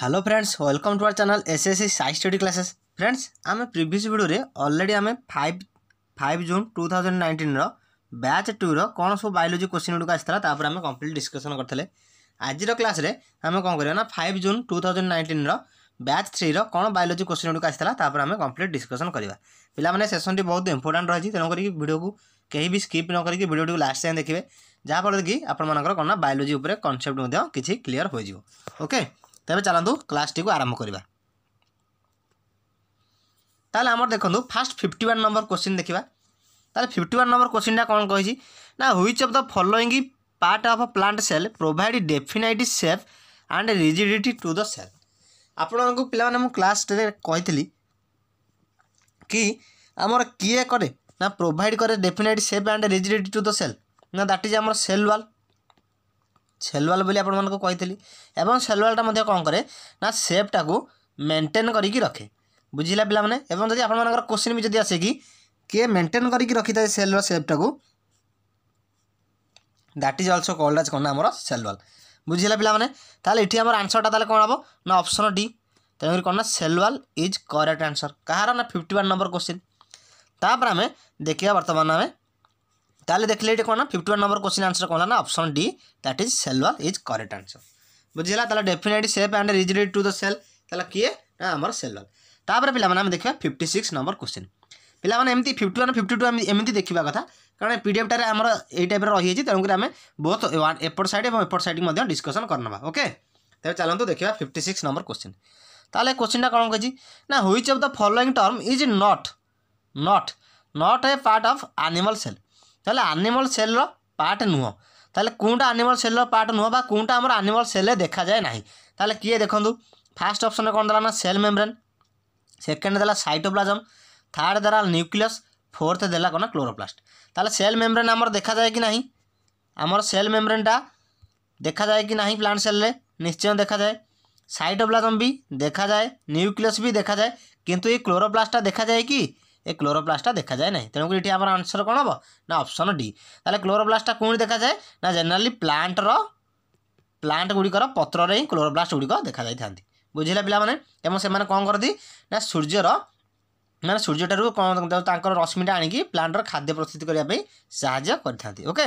hello friends welcome to our channel S S C Sai study classes friends আমি previous ভিডিওরে already আমি five five June two thousand নাইন্টিনর batch ଟୁର କ'ଣ ସବୁ biology question ଗୁଡ଼ିକ ଆସିଥିଲା ତାପରେ ଆମେ କମ୍ପ୍ଲିଟ୍ ଡିସ୍କସନ୍ କରିଥିଲେ ଆଜିର କ୍ଲାସ୍ରେ ଆମେ କ'ଣ କରିବା ନା ଫାଇଭ୍ ଜୁନ୍ ଟୁ ଥାଉଜେଣ୍ଡ ନାଇଣ୍ଟିନ୍ର ବ୍ୟାଚ୍ ଥ୍ରୀର କ'ଣ ବାୟୋଲୋଜି କୋଶ୍ଚିନ୍ ଗୁଡ଼ିକ ଆସିଥିଲା ତାପରେ ଆମେ କମ୍ପ୍ଲିଟ୍ ଡିସ୍କସନ୍ କରିବା ପିଲାମାନେ ସେସନ୍ଟି ବହୁତ ଇମ୍ପୋର୍ଟାଣ୍ଟ ରହିଛି ତେଣୁ କରିକି ଭିଡ଼ିଓକୁ କେହି ବି ସ୍କିପ୍ ନ କରିକି ଭିଡ଼ିଓଟିକୁ ଲାଷ୍ଟ ଯାଏଁ ଦେଖିବେ ଯାହାଫଳରେ କି ଆପଣମାନଙ୍କର କ'ଣ ନା ବାୟୋଲୋଜି ଉପରେ କନସେପ୍ଟ ମଧ୍ୟ କିଛି କ୍ଲିଅର୍ ହୋଇଯିବ ଓକେ ତେବେ ଚାଲନ୍ତୁ କ୍ଲାସ୍ଟିକୁ ଆରମ୍ଭ କରିବା ତାହେଲେ ଆମର ଦେଖନ୍ତୁ first fifty one number question ଦେଖିବା ତାହେଲେ ଫିଫ୍ଟି ୱାନ୍ ନମ୍ବର କୋଶ୍ଚିନ୍ଟା କ'ଣ କହିଛି ନା which of the following part of plant cell provide definite shape and rigidity to the cell ଆପଣଙ୍କୁ ପିଲାମାନେ ମୁଁ କ୍ଲାସ୍ରେ କହିଥିଲି କି ଆମର କିଏ କରେ ନା ପ୍ରୋଭାଇଡ଼ କରେ definite shape and rigidity to the cell ନା ଦ୍ୟାଟ୍ ଇଜ୍ ଆମର ସେଲ୍ ୱାଲ୍ ସେଲୱାଲ ବୋଲି ଆପଣମାନଙ୍କୁ କହିଥିଲି ଏବଂ ସେଲୱାଲଟା ମଧ୍ୟ କ'ଣ କରେ ନା ସେପ୍ଟାକୁ ମେଣ୍ଟେନ୍ କରିକି ରଖେ ବୁଝିଲା ପିଲାମାନେ ଏବଂ ଯଦି ଆପଣମାନଙ୍କର କୋଶ୍ଚିନ୍ ବି ଯଦି ଆସେ କି କିଏ ମେଣ୍ଟେନ୍ କରିକି ରଖିଥାଏ ସେଲ୍ର ସେପ୍ଟାକୁ that is also called as କ'ଣ ଆମର ସେଲ୍ୱାଲ ବୁଝିଲା ପିଲାମାନେ ତାହେଲେ ଏଠି ଆମର ଆନ୍ସରଟା ତାହେଲେ କ'ଣ ହେବ ନା ଅପସନ୍ ଡି ତେଣୁକରି କ'ଣ ନା ସେଲ୍ୱାଲ ଇଜ୍ କରେକ୍ଟ ଆନ୍ସର କାହାର ନା ଫିଫ୍ଟି ୱାନ୍ ନମ୍ବର କୋଶ୍ଚିନ୍ ତାପରେ ଆମେ ଦେଖିବା ବର୍ତ୍ତମାନ ଆମେ ତାହେଲେ ଦେଖିଲେ ଏଇଠି କ'ଣ ନା fifty one number question answer କ'ଣ ହେଲା ନା option D that is cell wall is correct answer ବୁଝିଲା ତାହେଲେ definite shape and rigidity to the cell ତାହେଲେ କିଏ ନା ଆମର ସେଲ୍ ୱାଲ୍ ତାପରେ ପିଲାମାନେ ଆମେ ଦେଖିବା ଫିଫ୍ଟି ସିକ୍ସ ନମ୍ବର କୋଶ୍ଚିନ୍ ପିଲାମାନେ ଏମିତି ଫିଫ୍ଟି ୱାନ୍ ଫିଫ୍ଟି ଟୁ ଏମିତି ଦେଖିବା କଥା କାରଣ ପିଡ଼ିଏଫ୍ଟାରେ ଆମର ଏଇ ଟାଇପ୍ର ରହିଯାଇଛି ତେଣୁକରି ଆମେ ବୋଥ ଏପଟ ସାଇଡ଼୍ ଏବଂ ଏପଟ ସାଇଡ଼୍ ମଧ୍ୟ ଡିସ୍କସନ୍ କରିନେବା ଓକେ ତେବେ ଚାଲନ୍ତୁ ଦେଖିବା ଫିଫ୍ଟି ସିକ୍ସ ନମ୍ବର କୋଶ୍ଚିନ୍ ତାହେଲେ କୋଶ୍ଚିନ୍ଟା କ'ଣ କହିଛି ନା which of the following term is not not not a part of animal cell তাহলে আনিমল সেলর পার্ট নুহ তাহলে কোনটা আনিমল সেলর পার্ট নুহ বা কোনটা আমার আনিমল সেলে দেখা যায় না তাহলে কি দেখুন ফার্স্ট অপশনে কোণ দেলা না সেল মেমব্রেন সেকেন্ড দেলা সাইটোপ্লাজম থার্ড দেলা নিউক্লিয়স ফোর্থ দেলা কোণ ক্লোরোপ্লাস্ট তাহলে সেল মেমব্রেন আমার দেখা যায় কি না আমার সেল মেমব্রেনটা দেখা যায় কি না প্লান্ট সেলে নিশ্চয় দেখা যায় সাইটোপ্লাজম বি দেখা যায় নিউক্লিয়স বি দেখা যায় কিন্তু এই ক্লোরোপ্লাস্টটা দেখা যায় কি ଏ କ୍ଲୋରୋପ୍ଲାଷ୍ଟଟା ଦେଖାଯାଏ ନାହିଁ ତେଣୁକରି ଏଠି ଆମର ଆନ୍ସର୍ କ'ଣ ହେବ ନା ଅପସନ୍ ଡି ତାହେଲେ କ୍ଲୋରୋପ୍ଲାଷ୍ଟଟା କେଉଁଠି ଦେଖାଯାଏ ନା ଜେନେରାଲି ପ୍ଲାଣ୍ଟର ପ୍ଲାଣ୍ଟ ଗୁଡ଼ିକର ପତ୍ରରେ ହିଁ କ୍ଲୋରୋପ୍ଲାଷ୍ଟ ଗୁଡ଼ିକ ଦେଖାଯାଇଥାନ୍ତି ବୁଝିଲା ପିଲାମାନେ ଏବଂ ସେମାନେ କ'ଣ କରନ୍ତି ନା ସୂର୍ଯ୍ୟର ମାନେ ସୂର୍ଯ୍ୟଠାରୁ କ'ଣ ତାଙ୍କର ରଶ୍ମିଟା ଆଣିକି ପ୍ଲାଣ୍ଟର ଖାଦ୍ୟ ପ୍ରସ୍ତୁତି କରିବା ପାଇଁ ସାହାଯ୍ୟ କରିଥାନ୍ତି ଓକେ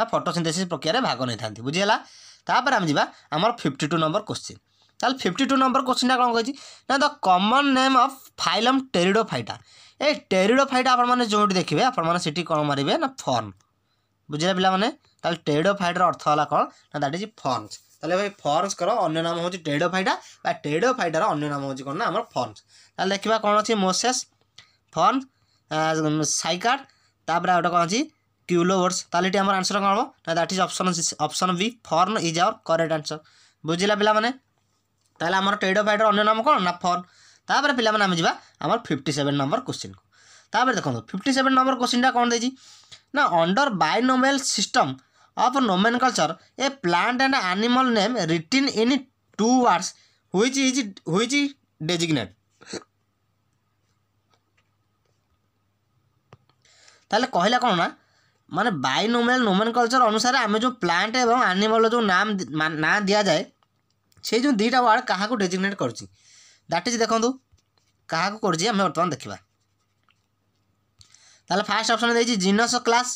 ବା ଫଟୋସିନ୍ଥେସିସ୍ ପ୍ରକ୍ରିୟାରେ ଭାଗ ନେଇଥାନ୍ତି ବୁଝିହେଲା ତାପରେ ଆମେ ଯିବା ଆମର ଫିଫ୍ଟି ଟୁ ନମ୍ବର କୋଶ୍ଚିନ୍ ତାହେଲେ ଫିଫ୍ଟି ଟୁ ନମ୍ବର କୋଶ୍ଚିନ୍ଟା କ'ଣ କହିଛି ନା the common name of phylum Pteridophyta a Pteridophyta ଆପଣମାନେ ଯେଉଁଠି ଦେଖିବେ ଆପଣମାନେ ସେଠି କ'ଣ ମାରିବେ ନା ଫର୍ମ ବୁଝିଲେ ପିଲାମାନେ ତାହେଲେ ଟେରିଡ଼ୋ ଫାଇଟର ଅର୍ଥ ହେଲା କ'ଣ ନା ଦ୍ୟାଟ୍ ଇଜ୍ ଫର୍ମସ୍ ତାହେଲେ ଭାଇ ଫର୍ମସ୍ଙ୍କର ଅନ୍ୟ ନାମ ହେଉଛି ଟେରିଡ଼ୋ ଫାଇଟା ବା ଟେରିଡ଼ୋ ଫାଇଟାର ଅନ୍ୟ ନାମ ହେଉଛି କ'ଣ ନା ଆମର ଫର୍ମସ୍ ତାହେଲେ ଦେଖିବା କ'ଣ ଅଛି ମୋସେସ୍ ଫର୍ମ ସାଇକାର୍ଟ ତାପରେ ଆଉ ଗୋଟେ କ'ଣ ଅଛି କ୍ୟୁଲୋବର୍ସ ତାହେଲେ ଏଠି ଆମର ଆନ୍ସର୍ କ'ଣ ହେବ ନା that is option option B fern is our correct answer ବୁଝିଲା ପିଲାମାନେ তাহলে আমার টেড অফ হাইড্র অন্য নাম কোণ না ফর্ম তাপরে পিলাମାନେ আমি ଯିବା ଆମର ଫିଫ୍ଟି ସେଭେନ୍ ନମ୍ବର କୋଶ୍ଚିନ୍କୁ ତାପରେ ଦେଖନ୍ତୁ ଫିଫ୍ଟି ସେଭେନ୍ ନମ୍ବର କୋଶ୍ଚିନ୍ଟା କ'ଣ ଦେଇଛି ନା under binomial system of nomenclature a plant and animal name written in two words which is which designate ତାହେଲେ କହିଲା କ'ଣ ନା ମାନେ ବାଇନୋମେଲ୍ ନୋମେନ୍ କଲଚର୍ ଅନୁସାରେ ଆମେ ଯେଉଁ ପ୍ଲାଣ୍ଟ ଏବଂ ଆନିମଲ୍ର ଯେଉଁ ନାମ ନାଁ ଦିଆଯାଏ সেই ଯେଉଁ ଦୁଇଟା ୱାର୍ଡ଼ କାହାକୁ ଡେଜିଗ୍ନେଟ୍ କରୁଛି ଦ୍ୟାଟ୍ ଇଜ୍ ଦେଖନ୍ତୁ କାହାକୁ କରୁଛି ଆମେ ବର୍ତ୍ତମାନ ଦେଖିବା ତାହେଲେ ଫାର୍ଷ୍ଟ ଅପସନ୍ ଦେଇଛି ଜିନସ୍ କ୍ଲାସ୍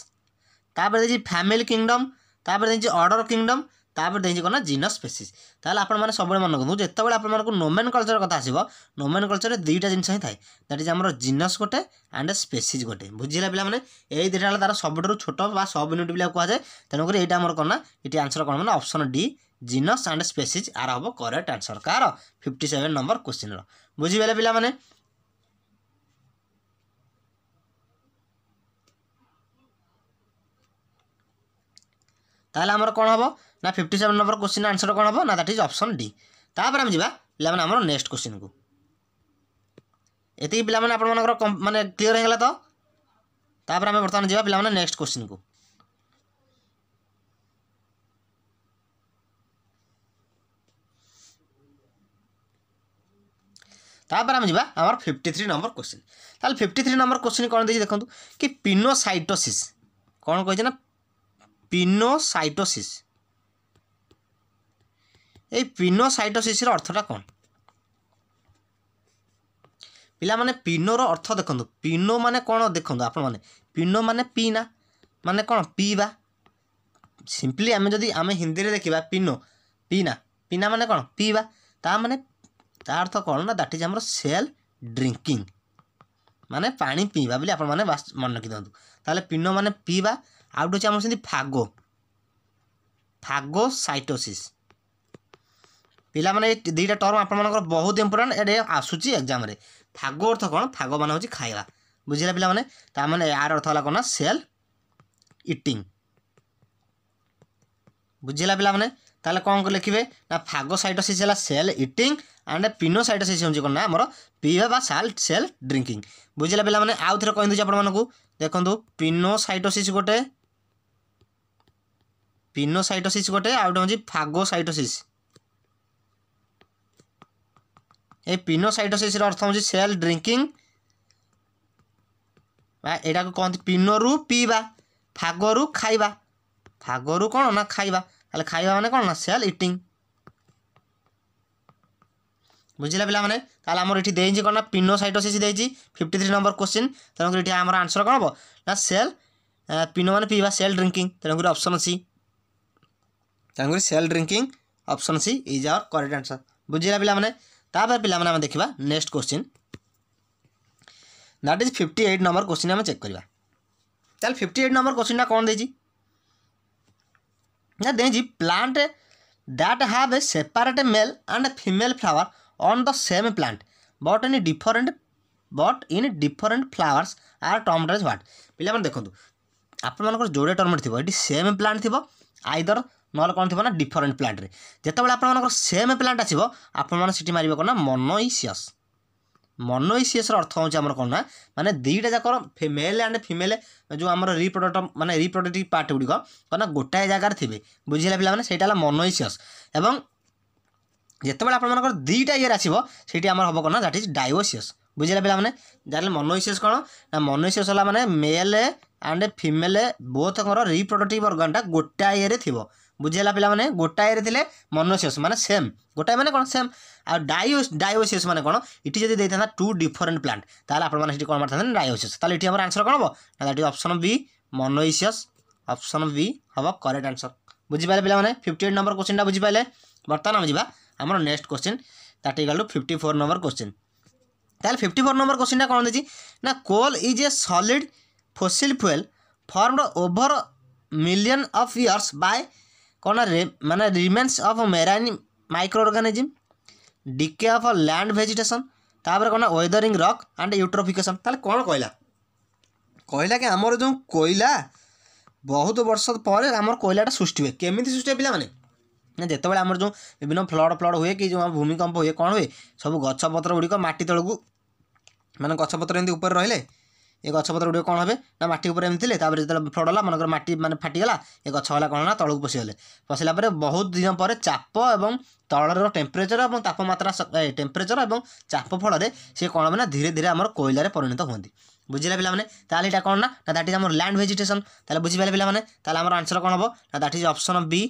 ତାପରେ ଦେଇଛି ଫ୍ୟାମିଲି କିଙ୍ଗଡ଼ମ୍ ତାପରେ ଦେଇଛି ଅର୍ଡ଼ର କିଙ୍ଗଡ଼ମ୍ ତାପରେ ଦେଇଛି କ'ଣ ନା ଜିନସ୍ ସ୍ପେସିସ୍ ତାହେଲେ ଆପଣମାନେ ସବୁବେଳେ ମନେ କରନ୍ତୁ ଯେତେବେଳେ ଆପଣମାନଙ୍କୁ ନୋମେନ୍ କଲଚର୍ କଥା ଆସିବ ନୋମେନ୍ କଲଚର୍ରେ ଦୁଇଟା ଜିନିଷ ହିଁ ଥାଏ ଦ୍ୟାଟ୍ ଇଜ୍ ଆମର ଜିନସ୍ ଗୋଟେ ଆଣ୍ଡ ସ୍ପେସିସ୍ ଗୋଟେ ବୁଝିଲା ପିଲାମାନେ ଏଇ ଦୁଇଟା ହେଲା ତା'ର ସବୁଠାରୁ ଛୋଟ ବା ସବ୍ ୟୁନିଟ୍ ପିଲା କୁହାଯାଏ ତେଣୁକରି ଏଇଟା ଆମର କ'ଣ ନା ଏଠି ଆନ୍ସର୍ କ'ଣ ମାନେ option D genus and species ଆର ହେବ କରେକ୍ଟ ଆନ୍ସର୍ କାହାର ଫିଫ୍ଟି ସେଭେନ୍ ନମ୍ବର କୋଶ୍ଚିନ୍ର ବୁଝିପାରିଲେ ପିଲାମାନେ ତାହେଲେ ଆମର କ'ଣ ହେବ ନା fifty seven number question answer କ'ଣ ହେବ ନା ଦ୍ୟାଟ୍ ଇଜ୍ ଅପସନ୍ ଡି ତାପରେ ଆମେ ଯିବା ପିଲାମାନେ ଆମର ନେକ୍ସଟ କୋଶ୍ଚିନ୍କୁ ଏତିକି ପିଲାମାନେ ଆପଣମାନଙ୍କର ମାନେ କ୍ଲିଅର୍ ହେଇଗଲା ତ ତାପରେ ଆମେ ବର୍ତ୍ତମାନ ଯିବା ପିଲାମାନେ ନେକ୍ସଟ କୋଶ୍ଚିନ୍କୁ তাপরে আমি যা আমার ফিফটি থ্রি নম্বর কোশ্চিন তাহলে ফিফটি থ্রি নম্বর কোশ্চিন কোণ দিয়েছি দেখুন কি পিনোসাইটোসিস কোণ কে না পিনোসাইটোসিস এই পিনোসাইটোসিসর অর্থটা কোণ ପିଲାମାନେ ପିନୋର ଅର୍ଥ ଦେଖନ୍ତୁ ପିନୋ ମାନେ କ'ଣ ଦେଖନ୍ତୁ ଆପଣମାନେ ପିନୋ ମାନେ ପିନା ମାନେ କ'ଣ ପିଇବା ସିମ୍ପଲି ଆମେ ଯଦି ଆମେ ହିନ୍ଦୀରେ ଦେଖିବା ପିନୋ ପିନା ପିନା ମାନେ କ'ଣ ପିଇବା ତା ମାନେ ତା ଅର୍ଥ କ'ଣ ନା ଦ୍ୟାଟ୍ ଇଜ୍ ଆମର ସେଲ୍ ଡ୍ରିଙ୍କିଂ ମାନେ ପାଣି ପିଇବା ବୋଲି ଆପଣମାନେ ମନେ ରଖିଦିଅନ୍ତୁ ତାହେଲେ ପିନ ମାନେ ପିଇବା ଆଉ ଗୋଟେ ହେଉଛି ଆମର ସେମିତି ଫାଗୋ ଫାଗୋସାଇଟୋସିସ୍ ପିଲାମାନେ ଏଇ ଦୁଇଟା ଟର୍ମ ଆପଣମାନଙ୍କର ବହୁତ ଇମ୍ପୋର୍ଟାଣ୍ଟ ଏଇଟା ଆସୁଛି ଏକ୍ଜାମ୍ରେ ଫାଗୋ ଅର୍ଥ କ'ଣ ଫାଗ ମାନେ ହେଉଛି ଖାଇବା ବୁଝିଲା ପିଲାମାନେ ତାମାନେ ଏହାର ଅର୍ଥ ହେଲା କ'ଣ ନା ସେଲ୍ ଇଟିଂ ବୁଝିଲା ପିଲାମାନେ তাহলে କ'ଣ ଲେଖିବେ ନା ଫାଗୋସାଇଟୋସିସ୍ ହେଲା ସେଲ୍ ଇଟିଂ ଆଣ୍ଡ ପିନୋସାଇଟୋସିସ୍ ହେଉଛି କ'ଣ ନା ଆମର ପିଇବା ବା ସାଲ୍ ସେଲ୍ ଡ୍ରିଙ୍କିଂ ବୁଝିଲା ପିଲାମାନେ ଆଉ ଥରେ କହିଦେଉଛି ଆପଣମାନଙ୍କୁ ଦେଖନ୍ତୁ ପିନୋସାଇଟୋସିସ୍ ଗୋଟେ ପିନୋସାଇଟୋସିସ୍ ଗୋଟେ ଆଉ ଗୋଟେ ହେଉଛି ଫାଗୋସାଇଟୋସିସ୍ এই পিনোসাইটোসিসর অর্থ হচ্ছে সেল ড্রিঙ্কিং বা এটাকে কহতি পিনরু পিবা ফাগরু খাইবা ফাগরু কোণ না খাইবা তাহলে খাইবা মানে কোণ না সেল ইটিং বুঝলে পিলামানে তাহলে আমার এটি দিয়েছি কোণ না পিনোসাইটোসিস দিয়েছি ফিফটি থ্রি নম্বর কোশ্চিন তেমনি এটি আমার আনসর কোণ হব না সেল পিনো মানে পিবা সেল ড্রিঙ্কিং তেমনি অপশন সি তেমনি cell drinking option C is our correct answer বুঝলে পিলামানে তাপরে পিলামানে আমি দেখিবা next question that is fifty eight number question আমি চেক করা তাহলে ফিফটি এইট নম্বর কোশ্চিনটা কোণ দিয়েছি that means plant that have a separate male and female flower on the same plant but in different but in different flowers are termed as what ପିଲାମାନେ ଦେଖନ୍ତୁ ଆପଣମାନଙ୍କର ଯୋଡ଼େ ଟର୍ମେଟ୍ ଥିବ ଏଠି ସେମ୍ ପ୍ଲାଣ୍ଟ ଥିବ ଆଇଦର ନହେଲେ କ'ଣ ଥିବ ନା ଡିଫରେଣ୍ଟ ପ୍ଲାଣ୍ଟରେ ଯେତେବେଳେ ଆପଣମାନଙ୍କର ସେମ୍ ପ୍ଲାଣ୍ଟ ଆସିବ ଆପଣମାନେ ସେଠି ମାରିବେ କ'ଣ ନା ମନୋଇସିୟସ୍ मनोईसीएस अर्थ हूँ आम कौन ना मानने दुईटा जाकर मेल एंड फिमेल जो आम रिप्रोडक्ट मानते रिप्रोडक्ट पार्ट गुड़िक कौन ना गोटाए जगार थे बुझेगा पे से मनोईसीयस जिते बार दुईटा इयर आसटी आम हम कौन ना दैट इज डायोसीयस बुझेगा पे मैंने जानते मनोईसीयस कौन ना मनोईसीयस मानने male and female both reproductive अर्गानटा गोटाए इयर थी ବୁଝିହେଲା ପିଲାମାନେ ଗୋଟାଏରେ ଥିଲେ ମନୋସିୟସ୍ ମାନେ ସେମ୍ ଗୋଟାଏ ମାନେ କ'ଣ ସେମ୍ ଆଉ ଡାଇଓ ଡାଇଓସିୟସ୍ ମାନେ କ'ଣ ଏଠି ଯଦି ଦେଇଥାନ୍ତା ଟୁ ଡିଫରେଣ୍ଟ ପ୍ଲାଣ୍ଟ ତାହେଲେ ଆପଣମାନେ ସେଠି କ'ଣ ମାରିଥାନ୍ତେ ଡାଇଓସିୟସ୍ ତାହେଲେ ଏଠି ଆମର ଆନ୍ସର୍ କ'ଣ ହେବ ନା ଏଠି ଅପସନ୍ ବି ମନୋଇସିୟସ୍ ଅପସନ୍ ବି ହେବ କରେକ୍ଟ ଆନ୍ସର୍ ବୁଝିପାରିଲେ ପିଲାମାନେ ଫିଫ୍ଟି ଏଇଟ୍ ନମ୍ବର କୋଶ୍ଚିନ୍ଟା ବୁଝିପାରିଲେ ବର୍ତ୍ତମାନ ଆମେ ଯିବା ଆମର ନେକ୍ସଟ କୋଶ୍ଚିନ୍ ତାଟି ଗଲୁ ଫିଫ୍ଟି ଫୋର୍ ନମ୍ବର କୋଶ୍ଚିନ୍ ତାହେଲେ ଫିଫ୍ଟି ଫୋର୍ ନମ୍ବର କୋଶ୍ଚିନ୍ଟା କ'ଣ ଦେଇଛି ନା coal is a solid fossil fuel formed over million of years by କ'ଣ ମାନେ remains of marine microorganism decay of land vegetation ତାପରେ କ'ଣ ୱେଦରିଂ ରକ୍ ଆଣ୍ଡ ୟୁଟ୍ରୋଫିକେସନ୍ ତାହେଲେ କ'ଣ କହିଲା କହିଲା କି ଆମର ଯେଉଁ କୋଇଲା ବହୁତ ବର୍ଷ ପରେ ଆମର କୋଇଲାଟା ସୃଷ୍ଟି ହୁଏ କେମିତି ସୃଷ୍ଟି ହୁଏ ପିଲାମାନେ ନା ଯେତେବେଳେ ଆମର ଯେଉଁ ବିଭିନ୍ନ ଫ୍ଲଡ଼ ଫ୍ଲଡ଼ ହୁଏ କି ଯେଉଁ ଭୂମିକମ୍ପ ହୁଏ କ'ଣ ହୁଏ ସବୁ ଗଛପତ୍ର ଗୁଡ଼ିକ ମାଟି ତଳକୁ ମାନେ ଗଛପତ୍ର ଏମିତି ଉପରେ ରହିଲେ ଏ ଗଛପତ୍ର ଗୁଡ଼ିକ କ'ଣ ହେବେ ନା ମାଟି ଉପରେ ଏମିତି ଥିଲେ ତାପରେ ଯେତେବେଳେ ଫ୍ଲଡ଼ ହେଲା ମନେକର ମାଟି ମାନେ ଫାଟିଗଲା ଏ ଗଛ ହେଲା କ'ଣ ହେଲା ତଳକୁ ପଶିଗଲେ ପଶିଲା ପରେ ବହୁତ ଦିନ ପରେ ଚାପ ଏବଂ ତଳର ଟେମ୍ପରେଚର ଏବଂ ତାପମାତ୍ରା ଟେମ୍ପରେଚର ଏବଂ ଚାପ ଫଳରେ ସେ କ'ଣ ମାନେ ଧୀରେ ଧୀରେ ଆମର କୋଇଲାରେ ପରିଣତ ହୁଅନ୍ତି ବୁଝିଲା ପିଲାମାନେ ତାହେଲେ ଏଇଟା କ'ଣ ନା ନା ଦ୍ୟାଟ୍ ଇଜ୍ ଆମର ଲ୍ୟାଣ୍ଡ ଭେଜିଟେସନ୍ ତାହେଲେ ବୁଝିପାରିଲେ ପିଲାମାନେ ତାହେଲେ ଆମର ଆନ୍ସର୍ କ'ଣ ହେବ ନା that is option B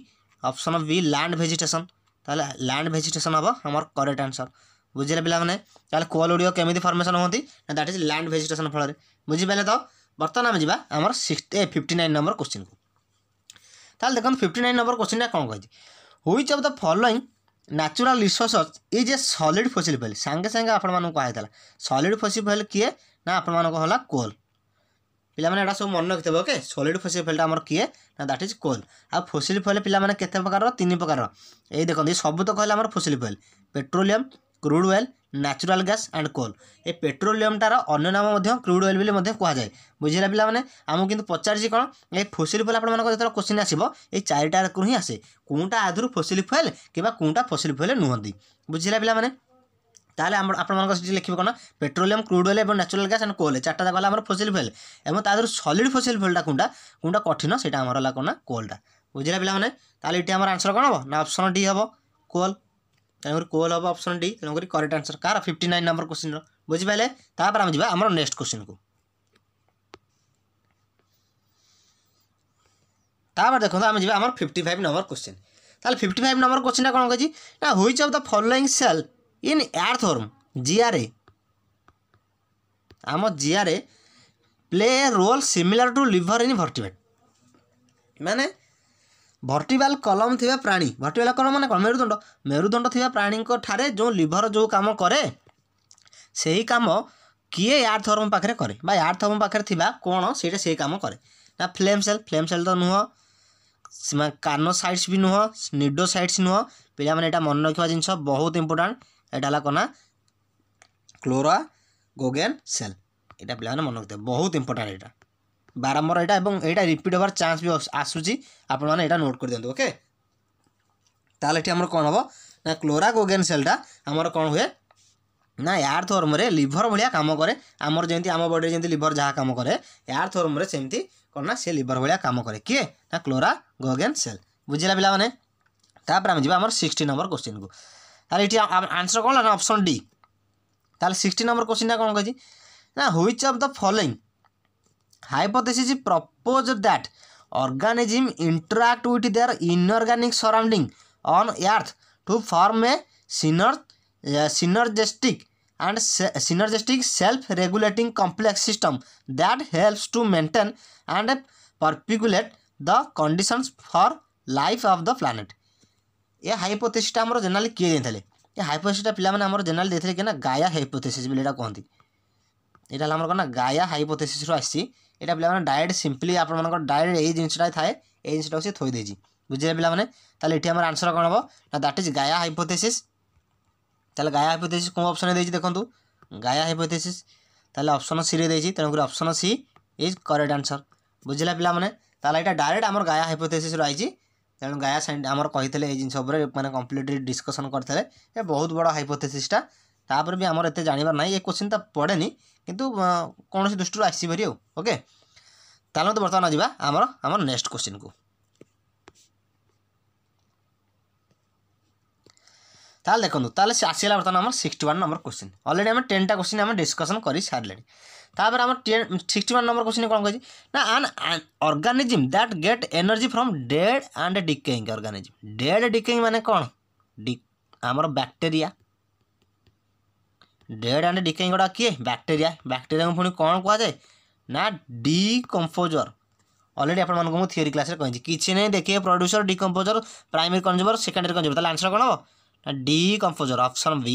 option B land vegetation ତାହେଲେ ଲ୍ୟାଣ୍ଡ ଭେଜିଟେସନ୍ ହେବ ଆମର କରେକ୍ଟ ଆନ୍ସର୍ ବୁଝିଲେ ପିଲାମାନେ ତାହେଲେ କୋଲ୍ ଗୁଡ଼ିକ କେମିତି ଫର୍ମେସନ୍ ହୁଅନ୍ତି ନା ଦ୍ୟାଟ୍ ଇଜ୍ ଲ୍ୟାଣ୍ଡ ଭେଜିଟେସନ୍ ଫଳରେ বুঝিপারে তো বর্তমান আমি যা আমার সিক্সটি এ ফিফটি নাইন নম্বর কোশ্চিন তাহলে দেখুন ফিফটি নাইন নম্বর কোশ্চিনটা কম কী which of the following natural resources is a solid fossil fuel সাংে সাংে আপনার কুহলা সলিড ফসিল ফুয়েল কি না আপনার হল কোল ପିଲାମାନେ ଏଇଟା ସବୁ ମନେ ରଖିଥିବେ ଓକେ ସଲିଡ଼ ଫୋସିଲ ଫୁଏଲ୍ଟା ଆମର କିଏ ନା ଦ୍ୟାଟ୍ ଇଜ୍ କୋଲ୍ ଆଉ ଫୋସିଲ ଫୁଏଲ୍ ପିଲାମାନେ କେତେ ପ୍ରକାରର ତିନି ପ୍ରକାରର ଏଇ ଦେଖନ୍ତୁ ଏଇ ସବୁ ତ କହିଲେ ଆମର fossil fuel petroleum crude oil natural gas and coal a ପେଟ୍ରୋଲିୟମଟାର ଅନ୍ୟ ନାମ ମଧ୍ୟ କ୍ରୁଡ଼ ଅଏଲ୍ ବୋଲି ମଧ୍ୟ କୁହାଯାଏ ବୁଝିଲା ପିଲାମାନେ ଆମକୁ କିନ୍ତୁ ପଚାରିଛି କ'ଣ ଏ ଫୋସିଲ୍ ଫୁଏଲ୍ ଆପଣମାନଙ୍କ ଯେତେବେଳେ କୋଶ୍ଚିନ୍ ଆସିବ ଏଇ ଚାରିଟାକୁ ହିଁ ଆସେ କେଉଁଟା ଆଧରୁ ଫୋସିଲ୍ ଫୁଏଲ୍ କିମ୍ବା କେଉଁଟା ଫୋସିଲ୍ ଫୁଏଲ୍ ନୁହନ୍ତି ବୁଝିଲା ପିଲାମାନେ তাহলে আমরা আপনার সেটি লিখবে কোন পেট্রোলিয়াম ক্রুড অয়েল এবং ন্যাচুরাল গ্যাস অ্যান্ড কোল চারটা গলা আমার ফসিল ফুয়েল এবং তাদের সলিড ফসিল ফুয়েলটা কোনটা কোনটা কঠিন সেটা আমার হল কোন কোলটা বুঝলে পিলা মানে তাহলে এটি আমার আনসর কোণ হব না অপশন ডি হব কোল তেমনি কোল হব অপশন ডি তেমনি করেক্ট আনসর কার ফিফটি নাইন নম্বর কোশ্চিন বুঝিপারে তাপরে আমি যা আমার নেক্সট কোশ্চিন কু তাপরে দেখুন আমি যা আমার ফিফটি ফাইভ নম্বর কোশ্চিন তাহলে ফিফটি ফাইভ নম্বর কোশ্চিনটা কোণ কী না which of the following cell in earthworm GRA um GRA play a role similar to liver in ভর্টিভেট মানে ଭର୍ଟିବାଲ କଲମ୍ ଥିବା ପ୍ରାଣୀ ଭର୍ଟିବାଲ କଲମ୍ ମାନେ କ'ଣ ମେରୁଦଣ୍ଡ ମେରୁଦଣ୍ଡ ଥିବା ପ୍ରାଣୀଙ୍କ ଠାରେ ଯେଉଁ ଲିଭର ଯେଉଁ କାମ କରେ ସେହି କାମ କିଏ ୟାର୍ ଥର୍ମ ପାଖରେ କରେ ବା ୟାର୍ ଥର୍ମ ପାଖରେ ଥିବା କ'ଣ ସେଇଟା ସେଇ କାମ କରେ ନା ଫ୍ଲେମ୍ ସେଲ୍ ଫ୍ଲେମ୍ ସେଲ୍ ତ ନୁହଁ କାର୍ନୋ ସାଇଟ୍ସ ବି ନୁହଁ ନିଡ଼ୋ ସାଇଟ୍ସ ନୁହଁ ପିଲାମାନେ ଏଇଟା ମନେ ରଖିବା ଜିନିଷ ବହୁତ ଇମ୍ପୋର୍ଟାଣ୍ଟ ଏଇଟା ହେଲା କ'ଣ ନା କ୍ଲୋରା ଗୋଗେନ୍ ସେଲ୍ ଏଇଟା ପିଲାମାନେ ମନେ ରଖିଥିବେ ବହୁତ ଇମ୍ପୋର୍ଟାଣ୍ଟ ଏଇଟା বারম্বার এটা এবং এটা রিপিট হবার চান্স বি আসুচি আপনার এটা নোট করে দিও ওকে তাহলে এটি আমার কম হব না ক্লোরাগোগেন সেলটা আমার কম হুয়ে ନା ୟାର ଥର୍ମରେ ଲିଭର ଭଳିଆ କାମ କରେ ଆମର ଯେମିତି ଆମ ବଡ଼ିରେ ଯେମିତି ଲିଭର ଯାହା କାମ କରେ ୟାର ଥର୍ମରେ ସେମିତି କ'ଣ ନା ସେ ଲିଭର ଭଳିଆ କାମ କରେ କିଏ ନା କ୍ଲୋରା ଗୋଗେନ୍ ସେଲ୍ ବୁଝିଲା ପିଲାମାନେ ତାପରେ ଆମେ ଯିବା ଆମର ସିକ୍ସଟି ନମ୍ବର କୋଶ୍ଚିନ୍କୁ ତାହେଲେ ଏଠି ଆନ୍ସର୍ କ'ଣ ହେଲା ନା ଅପସନ୍ ଡି ତାହେଲେ ସିକ୍ସଟି ନମ୍ବର କୋଶ୍ଚିନ୍ଟା କ'ଣ କହିଛି ନା which of the following hypothesis propose that organism interact with their inorganic surrounding on earth to form a syner synergistic and synergistic self regulating complex system that helps to maintain and perpetuate the conditions for life of the planet ये हाइपोथेसिसटा हमर generally जाते देथले ये हाइपोथेसिसटा पिला माने हमर generally देथले कि ना गाया हाइपोथेसिस बिलेटा कहंती एटा हमर कना गाया हाइपोथेसिस रो এটা ପିଲାମାନେ ଡାଇରେକ୍ଟ ସିମ୍ପଲି ଆପଣମାନଙ୍କର ଡାଇରେକ୍ଟ ଏଇ ଜିନିଷଟା ଥାଏ ଏଇ ଜିନିଷଟା ସେ ଥୋଇ ଦେଇଛି ବୁଝିଲେ ପିଲାମାନେ ତାହେଲେ ଏଠି ଆମର ଆନ୍ସର୍ କ'ଣ ହେବ ନା ଦ୍ୟାଟ୍ ଇଜ୍ ଗାୟା ହାଇପୋଥେସିସ୍ ତାହେଲେ ଗାୟା ହାଇପୋଥେସିସ୍ କେଉଁ ଅପସନ୍ରେ ଦେଇଛି ଦେଖନ୍ତୁ ଗାୟା ହାଇପୋଥେସିସ୍ ତାହେଲେ ଅପସନ୍ ସିରେ ଦେଇଛି ତେଣୁକରି option C is correct answer ବୁଝିଲା ପିଲାମାନେ ତାହେଲେ ଏଇଟା ଡାଇରେକ୍ଟ ଆମର ଗାୟା ହାଇପୋଥେସିସ୍ ରହିଛି ତେଣୁ ଗାୟା ସାଇନ୍ ଆମର କହିଥିଲେ ଏଇ ଜିନିଷ ଉପରେ ମାନେ କମ୍ପ୍ଲିଟଲି ଡିସ୍କସନ୍ କରିଥିଲେ ଏ ବହୁତ ବଡ଼ ହାଇପୋଥେସିସ୍ଟା ତାପରେ ବି ଆମର ଏତେ ଜାଣିବାର ନାହିଁ ଏ କୋଶ୍ଚିନ୍ଟା ପଡ଼େନି କିନ୍ତୁ କୌଣସି ଦୃଷ୍ଟିରୁ ଆସିପାରିବ ওকে তাহলে তো ମୋତେ যা আমার আমার নেক্সট কোশ্চিন କୋଶ୍ଚିନ୍କୁ তাহলে দেখুন তাহলে সে আসিগলা বর্তমান আমার sixty one number question already আমি টেনটা কোশ্চিন আমি ডিসকসন করে সারে তাপরে আমার ten sixty one number question কম কী না an organism that get energy from dead and decaying organism dead decaying মানে কম ডি আমার ব্যাকটেরিয়া ଡେଡ୍ ଆଣ୍ଡ ଡିକେଇଂ ଗୁଡ଼ା କିଏ ବ୍ୟାକ୍ଟେରିଆ ବ୍ୟାକ୍ଟେରିଆକୁ ପୁଣି କ'ଣ କୁହାଯାଏ ନା ଡିକମ୍ପୋଜର অলরেডি আপনার মু থিওরি ক্লাসে কিন্তু কিছু নাই দেখবে producer decomposer primary consumer secondary consumer তাহলে আনসর কোণ হব না decomposer option B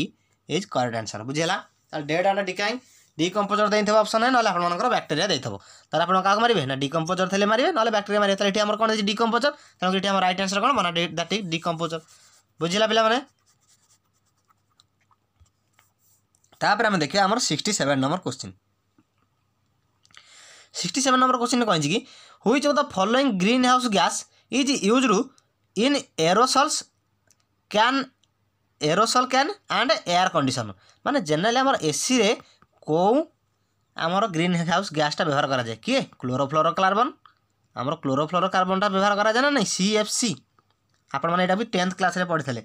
is correct answer বুঝিলা তাহলে ডেড আন্ড ডিকাইং ডিকম্পোজর দিয়ে অপশন নাই নাহলে আপনার ব্যাকটেরিয়া দিয়ে তাহলে আপনার কাহক মারবে না ডিকম্পোজর থাকলে মারবে নাহলে ব্যাকটেরিয়া মারবে তাহলে এটি আমার কোণ হয়েছে ডিকম্পোজর তেমন এটি আমার রাইট আনসর কোণ মানে দ্যাট ইজ ডিকম্পোজর বুঝিলা পিলা মানে ତାପରେ ଆମେ ଦେଖିବା ଆମର sixty seven number question sixty seven number question କହିଛି କି which of the following green house gas is ୟୁଜ୍ରୁ in aerosols can aerosol can and air conditioner ମାନେ ଜେନେରାଲି ଆମର ଏସିରେ କେଉଁ ଆମର ଗ୍ରୀନ୍ ହାଉସ୍ ଗ୍ୟାସ୍ଟା ବ୍ୟବହାର କରାଯାଏ କିଏ କ୍ଲୋରୋଫ୍ଲୋରୋ କାର୍ବନ୍ ଆମର କ୍ଲୋରୋଫ୍ଲୋରୋ କାର୍ବନ୍ଟା ବ୍ୟବହାର କରାଯାଏ ନା ନାହିଁ ସି ଏଫ୍ ସି ଆପଣମାନେ ଏଇଟା ବି ଟେନ୍ଥ କ୍ଲାସ୍ରେ ପଢ଼ିଥିଲେ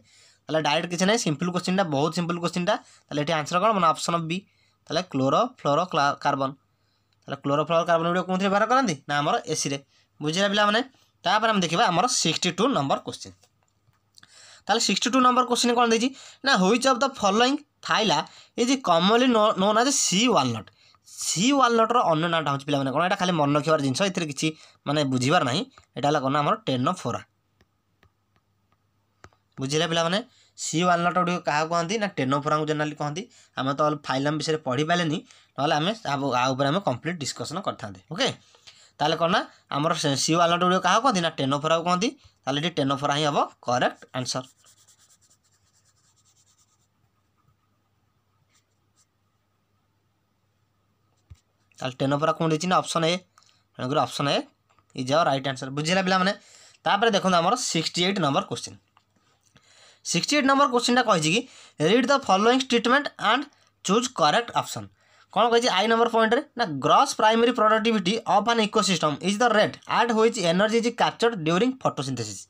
তাহলে ডাইরেক্ট কিছু নাই সিম্পল কোশ্চিনটা বহু সিম্পল কোশ্চিনটা তাহলে এটি আনসর কোণ মানে অপসন বি তাহলে ক্লোরো ফ্লোরো কার্বন তাহলে ক্লোরো ফ্লোরো কার্বন গুলো কোথায় ব্যবহার করতে না আমার এসিরে বুঝলে পিলা মানে তাপরে আমি দেখবা আমার সিক্সটি টু নম্বর কোশ্চিন তাহলে সিক্সটি টু নম্বর কোশ্চিন কোণ দিয়েছি না which of the following থাইলা is commonly know known as sea walnut sea ওয়ালনটর অন্য নাটা হচ্ছে পিলা মানে কোণ এটা খালি মনে রাখবার জিনিস এতে কিছু মানে বুঝবার না এটা হল কোণ আমার টেন ফোরা বুঝলে পিলা মানে ସି ୱାଲନଟ୍ ଗୁଡ଼ିକ କାହାକୁ କହନ୍ତି ନା ଟେନୋଫୋରାଙ୍କୁ ଜେନେରାଲି କହନ୍ତି ଆମେ ତ ଫାଇଲାମ୍ ବିଷୟରେ ପଢ଼ିପାରିଲେନି ନହେଲେ ଆମେ ଆ ଉପରେ ଆମେ କମ୍ପ୍ଲିଟ୍ ଡିସ୍କସନ୍ କରିଥାନ୍ତେ ଓକେ ତାହେଲେ କ'ଣ ନା ଆମର ସି ୱାଲନଟ୍ ଗୁଡ଼ିକ କାହାକୁ କହନ୍ତି ନା ଟେନୋଫୋରାକୁ କହନ୍ତି ତାହେଲେ ଏଠି ଟେନୋଫୋରା ହିଁ ହେବ କରେକ୍ଟ ଆନ୍ସର୍ ତାହେଲେ ଟେନୋଫୋରା କ'ଣ ଦେଇଛି ନା ଅପସନ୍ ଏ ତେଣୁକରି option A is our right answer ବୁଝିଲା ପିଲାମାନେ ତାପରେ ଦେଖନ୍ତୁ ଆମର sixty eight number question sixty eight number क्वेश्चनटा कही कि read the following statement and choose correct option कौन कही आई नंबर पॉइंट ना gross primary productivity of an ecosystem is the rate at हो energy is captured during photosynthesis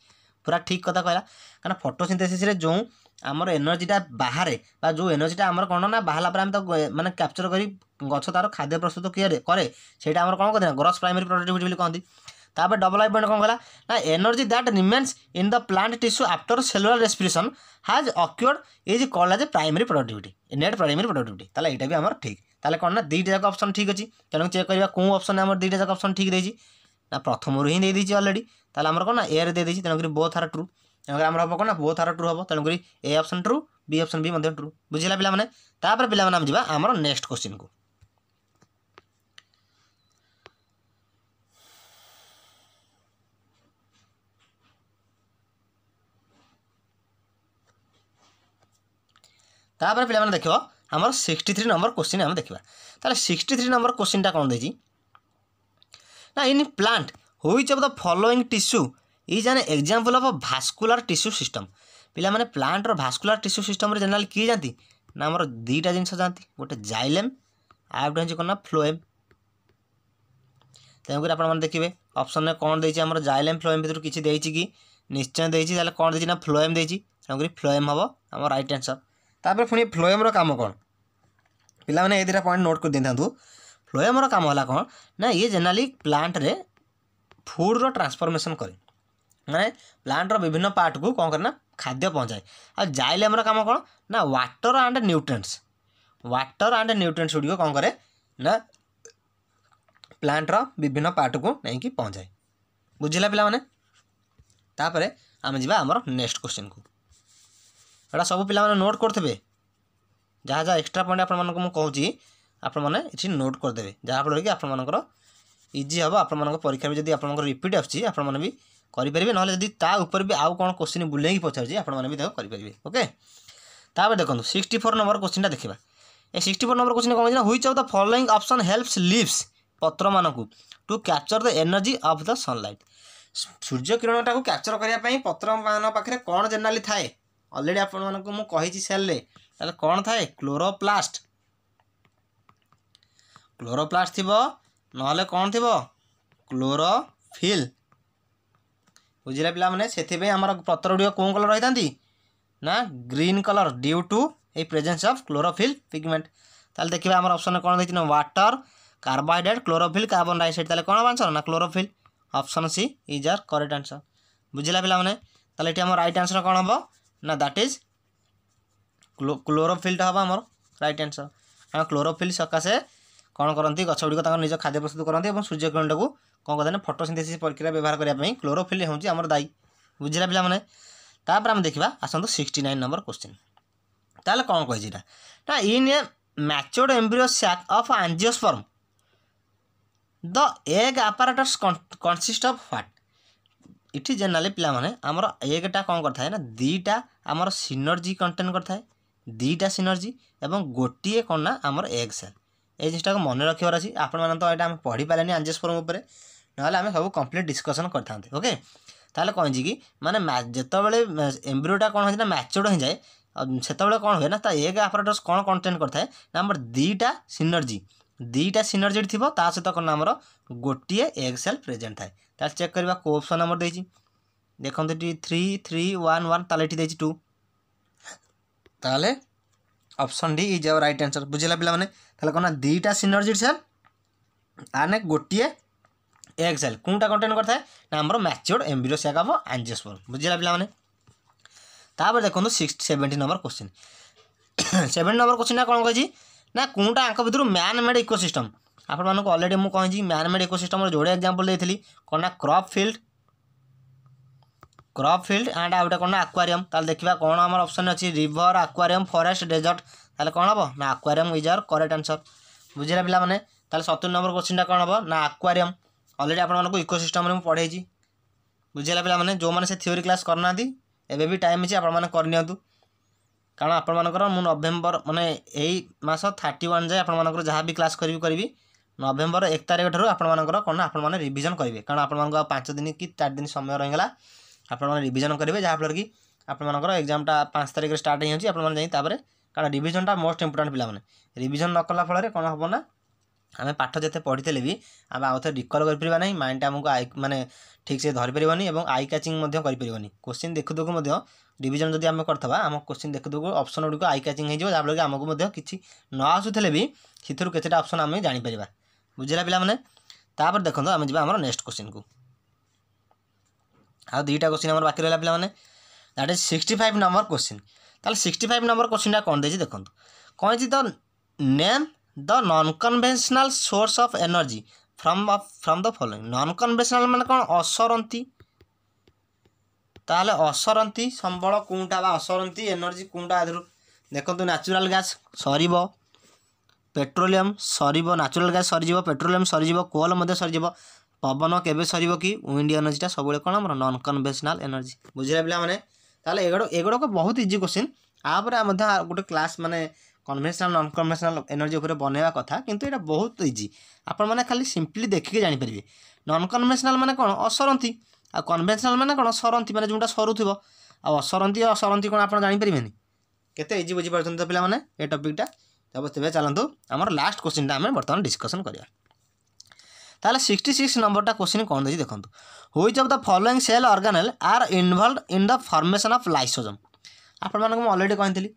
पूरा ठीक कथा कहला कहीं फोटोसिंथेसिस जो आम एनर्जीटा बाहर बा जो एनर्जीटा आमर कौन ना बाहर पर आम मैंने कैप्चर कर गछ तार खाद्य प्रस्तुत किए कै से आम कौन कहते हैं ग्रॉस प्राइमरी प्रोडक्टिविटी कहते ତାପରେ ଡବଲ୍ ଆଇ ପଏଣ୍ଟ କ'ଣ କହିଲା ନା energy that remains in the plant tissue after cellular respiration has occurred is called as primary productivity net primary productivity ତାହେଲେ ଏଇଟା ବି ଆମର ଠିକ୍ ତାହେଲେ କ'ଣ ନା ଦୁଇଟା ଯାକ ଅପସନ୍ ଠିକ୍ ଅଛି ତେଣୁ ଚେକ୍ କରିବା କେଉଁ ଅପସନ୍ ଆମର ଦୁଇଟା ଯାକ ଅପସନ୍ ଠିକ୍ ଦେଇଛି ନା ପ୍ରଥମରୁ ହିଁ ଦେଇଦେଇଛି ଅଲରେଡ଼ି ତାହେଲେ ଆମର କ'ଣ ନା ଏରେ ଦେଇଦେଇଛି ତେଣୁକରି ବୋଥ୍ ଆର୍ ଟ୍ରୁ ତେଣୁକରି ଆମର ହେବ କ'ଣ ନା ବୋଥ୍ ଆର୍ ଟ୍ରୁ ହେବ ତେଣୁକରି A option true B option B ମଧ୍ୟ ଟ୍ରୁ ବୁଝିଲା ପିଲାମାନେ ତାପରେ ପିଲାମାନେ ଆମେ ଯିବା ଆମର ନେକ୍ସଟ କୋଶ୍ଚିନ୍କୁ তাপরে পিলামানে দেখ আমার সিক্সটি থ্রি নম্বর কোশ্চিন আমি দেখা তাহলে সিক্সটি থ্রি নম্বর কোশ্চিনটা কোণ দিয়েছি না in plant which of the following tissue is an example of vascular tissue system পিলামানে প্লান্টর ভাস্কুলার টিস্যু সিস্টমরে জেনারেল কি জানতি না আমার দুইটা জিনিস জানতি গোটে জাইলেম আর গোটে হচ্ছে কোণ না ফ্লোয়েম তেমনি আপনার দেখবে অপসনে কোণ দিয়েছি আমার জাইলেম ফ্লোয়েম ভিতর কিছু দিয়েছি কি নিশ্চয় দিয়েছি তাহলে কোণ দিয়েছি না ফ্লোয়েম দিয়েছি তেমনি ফ্লোয়েম হব আমার রাইট আনসর ତାପରେ ପୁଣି ଫ୍ଲୋଏମ୍ର କାମ କ'ଣ ପିଲାମାନେ ଏ ଦୁଇଟା ପଏଣ୍ଟ ନୋଟ୍ କରିଦେଇଥାନ୍ତୁ ଫ୍ଲୋଏମ୍ର କାମ ହେଲା କ'ଣ ନା ଇଏ ଜେନେରାଲି ପ୍ଲାଣ୍ଟରେ ଫୁଡ଼୍ର ଟ୍ରାନ୍ସଫର୍ମେସନ୍ କରେ ମାନେ ପ୍ଲାଣ୍ଟର ବିଭିନ୍ନ ପାର୍ଟକୁ କ'ଣ କରେ ନା ଖାଦ୍ୟ ପହଞ୍ଚାଏ ଆଉ ଜାଇଲେମ୍ର କାମ କ'ଣ ନା water and nutrients water and nutrients ଗୁଡ଼ିକ କ'ଣ କରେ ନା ପ୍ଲାଣ୍ଟର ବିଭିନ୍ନ ପାର୍ଟକୁ ନେଇକି ପହଞ୍ଚାଏ ବୁଝିଲା ପିଲାମାନେ ତାପରେ ଆମେ ଯିବା ଆମର ନେକ୍ସଟ କ୍ୱେଶ୍ଚିନ୍କୁ এটা সব পিলামানে নোট করুবে যা যা এক্সট্রা পয়েন্ট আপনার মু কৌছি আপনার এটি নোট করেদেবে যাফলে কি আপনার ইজি হব আপনার পরীক্ষার যদি আপনার রিপিট আসছে আপনার বি করে নহলে যদি তা উপরে বি আউ কোণ কোশ্চিন বুলাইকি পচারছি আপনার বি তাকে করে ওকে তাপরে দেখুন সিক্সটি ফোর নম্বর কোশ্চিনটা দেখা এই সিক্সটি ফোর নম্বর কোশ্চিন কম হয়েছে which of the following option helps leaves পত্র মানুষ to capture the energy of the sunlight সূর্যকিরণটাকে capture করা পত্র মান পাখে কোণ জেনারেলি থাকে অলরেডি ଆପଣମାନଙ୍କୁ ମୁଁ କହିଛି ସେଲ୍ରେ ତାହେଲେ କ'ଣ ଥାଏ କ୍ଲୋରୋପ୍ଲାଷ୍ଟ କ୍ଲୋରୋପ୍ଲାଷ୍ଟ ଥିବ ନହେଲେ କ'ଣ ଥିବ କ୍ଲୋରୋଫିଲ୍ ବୁଝିଲା ପିଲାମାନେ ସେଥିପାଇଁ ଆମର ପତ୍ର ଗୁଡ଼ିକ କେଉଁ କଲର୍ ରହିଥାନ୍ତି ନା ଗ୍ରୀନ୍ କଲର୍ ଡ୍ୟୁ ଟୁ ଏଇ ପ୍ରେଜେନ୍ସ ଅଫ୍ କ୍ଲୋରୋଫିଲ୍ ପିଗମେଣ୍ଟ ତାହେଲେ ଦେଖିବା ଆମର ଅପସନ୍ କ'ଣ ଦେଇଛି ନା water carbohydrate chlorophyll carbon dioxide ତାହେଲେ କ'ଣ ହେବ ଆନ୍ସର୍ ନା chlorophyll option C is our correct answer ବୁଝିଲା ପିଲାମାନେ ତାହେଲେ ଏଠି ଆମର ରାଇଟ୍ ଆନ୍ସର୍ କ'ଣ ହେବ ना that is chlorophyll hmm um right answer um chlorophyll सकाशे कौन करती गछ गुड़िक निज खाद्य प्रस्तुत करते और सूर्यकिरण टाक कौन करते फटोसींथेसी प्रक्रिया व्यवहार करने क्लोरोफिल हूँ आम दायी बुझा पाने ତାପରେ ଆମେ ଦେଖିବା ଆସନ୍ତୁ ସିକ୍ସଟି ନାଇନ୍ ନମ୍ବର କୋଶ୍ଚିନ୍ ତାହେଲେ କ'ଣ କହିଛି ଏଇଟା ନା in a matured embryo sac of angiosperm the egg apparatus consist of ଏଠି ଜେନେରାଲି ପିଲାମାନେ ଆମର ଏକଟା କ'ଣ କରିଥାଏ ନା ଦୁଇଟା ଆମର ସିନର୍ଜି କଣ୍ଟେନ୍ କରିଥାଏ ଦୁଇଟା ସିନର୍ଜି ଏବଂ ଗୋଟିଏ କ'ଣ ନା ଆମର ଏଗ୍ ସେଲ୍ ଏଇ ଜିନିଷଟାକୁ ମନେ ରଖିବାର ଅଛି ଆପଣମାନେ ତ ଏଇଟା ଆମେ ପଢ଼ିପାରିଲେନି ଆଞ୍ଜେସ୍ ଫୋରମ୍ ଉପରେ ନହେଲେ ଆମେ ସବୁ କମ୍ପ୍ଲିଟ୍ ଡିସ୍କସନ୍ କରିଥାନ୍ତେ ଓକେ ତାହେଲେ କ'ଣ ହେଇଛି କି ମାନେ ଯେତେବେଳେ ଏମ୍ବ୍ରିଓଟା କ'ଣ ହେଇଛି ନା ମ୍ୟାଚୋର୍ଡ଼ ହେଇଯାଏ ସେତେବେଳେ କ'ଣ ହୁଏ ନା ତା ଏଗ୍ ଆପରାଟସ୍ କ'ଣ କଣ୍ଟେଣ୍ଟ କରିଥାଏ ନା ଆମର ଦୁଇଟା ସିନର୍ଜି ଦୁଇଟା ସିନର୍ଜେଟ୍ ଥିବ ତା ସହିତ କ'ଣ ଆମର ଗୋଟିଏ ଏଗ୍ ସେଲ୍ ପ୍ରେଜେଣ୍ଟ ଥାଏ ତାହେଲେ ଚେକ୍ କରିବା କେଉଁ ଅପସନ୍ ଆମର ଦେଇଛି ଦେଖନ୍ତୁ ଏଠି ଥ୍ରୀ ଥ୍ରୀ ୱାନ୍ ୱାନ୍ ତାହେଲେ ଏଠି ଦେଇଛି ଟୁ ତାହେଲେ option D is our right answer ବୁଝିଲା ପିଲାମାନେ ତାହେଲେ କ'ଣ ଦୁଇଟା ସିନର୍ଜେଟ୍ ସେଲ୍ ଆନେ ଗୋଟିଏ ଏଗ୍ ସେଲ୍ କେଉଁଟା କଣ୍ଟେନ୍ କରିଥାଏ ନା ଆମର ମ୍ୟାଚୋର୍ଡ଼ ଏମ୍ବିରୋସିଆକ୍ ଅଫ୍ ଆଞ୍ଜିଓସ୍ପୋର୍ ବୁଝିଲା ପିଲାମାନେ ତାପରେ ଦେଖନ୍ତୁ six seventy number question seventy number କୋଶ୍ଚିନ୍ଟା କ'ଣ କହିଛି ନା କେଉଁଟା ଆଙ୍କ ଭିତରୁ ମ୍ୟାନ୍ ମେଡ଼୍ ଇକୋସିଷ୍ଟମ୍ ଆପଣମାନଙ୍କୁ ଅଲରେଡ଼ି ମୁଁ କହିଛି ମ୍ୟାନ୍ ମେଡ଼୍ ଇକୋସିଷ୍ଟମ୍ର ଯୋଡ଼େ ଏକ୍ଜାମ୍ପଲ୍ ଦେଇଥିଲି କ'ଣ ନା crop field crop field and ଆଉ ଗୋଟେ କ'ଣ ନା ଆକ୍ୱାରିୟମ୍ ତାହେଲେ ଦେଖିବା କ'ଣ ଆମର ଅପସନ୍ ଅଛି ରିଭର୍ ଆକ୍ୱାରିୟମ୍ ଫରେଷ୍ଟ ଡେଜର୍ଟ ତାହେଲେ କ'ଣ ହେବ ନା aquarium is our correct answer ବୁଝିଲା ପିଲାମାନେ ତାହେଲେ ସତୁରୀ ନମ୍ବର କୋଶ୍ଚିନ୍ଟା କ'ଣ ହେବ ନା ଆକ୍ୱାରିୟମ୍ ଅଲରେଡ଼ି ଆପଣମାନଙ୍କୁ ଇକୋସିଷ୍ଟମ୍ରେ ମୁଁ ପଢ଼େଇଛି ବୁଝିଲା ପିଲାମାନେ ଯେଉଁମାନେ ସେ ଥିଓରି କ୍ଲାସ୍ କରିନାହାନ୍ତି ଏବେ ବି ଟାଇମ୍ ଅଛି ଆପଣମାନେ କରିନିଅନ୍ତୁ কারণ ଆପଣମାନଙ୍କର ମୁଁ ନଭେମ୍ବର ମାନେ ଏଇ ମାସ ଥାର୍ଟି ୱାନ୍ ଯାଏଁ ଆପଣମାନଙ୍କର ଯାହା ବି କ୍ଲାସ୍ କରିବି କରିବି ନଭେମ୍ବର ଏକ ତାରିଖ ଠାରୁ ଆପଣମାନଙ୍କର କ'ଣ ଆପଣମାନେ ରିଭିଜନ୍ କରିବେ କାରଣ ଆପଣମାନଙ୍କୁ ଆଉ ପାଞ୍ଚ ଦିନ କି ଚାରି ଦିନ ସମୟ ରହିଗଲା ଆପଣମାନେ ରିଭିଜନ୍ କରିବେ ଯାହାଫଳରେ କି ଆପଣମାନଙ୍କର ଏକ୍ଜାମ୍ଟା ପାଞ୍ଚ ତାରିଖରେ ଷ୍ଟାର୍ଟ ହେଇଯାଉଛି ଆପଣମାନେ ଯାଇ ତାପରେ କାରଣ ରିଭିଜନ୍ଟା ମୋଷ୍ଟ ଇମ୍ପୋର୍ଟାଣ୍ଟ ପିଲାମାନେ ରିଭିଜନ୍ ନ କଲା ଫଳରେ କ'ଣ ହେବ ନା ଆମେ ପାଠ ଯେତେ ପଢ଼ିଥିଲେ ବି ଆମେ ଆଉ ଥରେ ରିକଲ୍ କରିପାରିବା ନାହିଁ ମାଇଣ୍ଡଟା ଆମକୁ ଆଇ ମାନେ ଠିକ୍ସେ ଧରିପାରିବନି ଏବଂ ଆଇ କ୍ୟାଚିଂ ମଧ୍ୟ କରିପାରିବନି କୋଶ୍ଚିନ୍ ଦେଖୁ ଦେଖୁ ମଧ୍ୟ ଡିଭିଜନ୍ ଯଦି ଆମେ କରିଥିବା ଆମ କୋଶ୍ଚିନ୍ ଦେଖୁଥିବୁ ଅପସନ୍ ଗୁଡ଼ିକ ଆଇ କ୍ୟାଚିଂ ହୋଇଯିବ ଯାହାଫଳରେ ଆମକୁ ମଧ୍ୟ କିଛି ନ ଆସୁଥିଲେ ବି ସେଥିରୁ କେତେଟା ଅପସନ୍ ଆମେ ଜାଣିପାରିବା ବୁଝିଲା ପିଲାମାନେ ତାପରେ ଦେଖନ୍ତୁ ଆମେ ଯିବା ଆମର ନେକ୍ସଟ କୋଶ୍ଚିନ୍କୁ ଆଉ ଦୁଇଟା କୋଶ୍ଚିନ୍ ଆମର ବାକି ରହିଲା ପିଲାମାନେ that is sixty five number question ତାହେଲେ ସିକ୍ସଟି ଫାଇଭ୍ ନମ୍ବର କୋଶ୍ଚିନ୍ଟା କ'ଣ ଦେଇଛି ଦେଖନ୍ତୁ କ'ଣ ହେଇଛି the name the non conventional source of energy from from the following non conventional ମାନେ କ'ଣ ଅସରନ୍ତି ତାହେଲେ ଅସରନ୍ତି ସମ୍ବଳ କେଉଁଟା ବା ଅସରନ୍ତି ଏନର୍ଜି କେଉଁଟା ଏଥିରୁ ଦେଖନ୍ତୁ ନ୍ୟାଚୁରାଲ୍ ଗ୍ୟାସ୍ ସରିବ ପେଟ୍ରୋଲିୟମ୍ ସରିବ ନ୍ୟାଚୁରାଲ୍ ଗ୍ୟାସ୍ ସରିଯିବ ପେଟ୍ରୋଲିୟମ୍ ସରିଯିବ କୋଲ୍ ମଧ୍ୟ ସରିଯିବ ପବନ କେବେ ସରିବ କି ୱିଣ୍ଡ ଏନର୍ଜିଟା ସବୁବେଳେ କ'ଣ ଆମର ନନ୍ କନଭେନ୍ସନାଲ୍ ଏନର୍ଜି ବୁଝିଲା ପିଲାମାନେ ତାହେଲେ ଏଗୁଡ଼ା ଏଗୁଡ଼ାକ ବହୁତ ଇଜି କୋଶ୍ଚିନ୍ ଆପରେ ମଧ୍ୟ ଗୋଟେ କ୍ଲାସ୍ ମାନେ କନଭେନ୍ସନାଲ୍ ନନ୍ କନଭେନ୍ସନାଲ୍ ଏନର୍ଜି ଉପରେ ବନେଇବା କଥା କିନ୍ତୁ ଏଇଟା ବହୁତ ଇଜି ଆପଣମାନେ ଖାଲି ସିମ୍ପଲି ଦେଖିକି ଜାଣିପାରିବେ ନନ୍ କନଭେନ୍ସନାଲ୍ ମାନେ କ'ଣ ଅସରନ୍ତି ଆଉ କନଭେନ୍ସନାଲ୍ ମାନେ କ'ଣ ସରନ୍ତି ମାନେ ଯେଉଁଟା ସରୁଥିବ ଆଉ ଅସରନ୍ତି ଆଉ ଅସରନ୍ତି କ'ଣ ଆପଣ ଜାଣିପାରିବେନି କେତେ ଇଜି ବୁଝିପାରୁଛନ୍ତି ତ ପିଲାମାନେ ଏ ଟପିକ୍ଟା ତେବେ ତେବେ ଚାଲନ୍ତୁ ଆମର ଲାଷ୍ଟ କୋଶ୍ଚିନ୍ଟା ଆମେ ବର୍ତ୍ତମାନ ଡିସ୍କସନ୍ କରିବା ତାହେଲେ ସିକ୍ସଟି ସିକ୍ସ ନମ୍ବରଟା କୋଶ୍ଚିନ୍ କ'ଣ ଦେଇଛି ଦେଖନ୍ତୁ which of the following cell organelle are involved in the formation of lysosome ଆପଣମାନଙ୍କୁ ମୁଁ ଅଲରେଡ଼ି କହିଥିଲି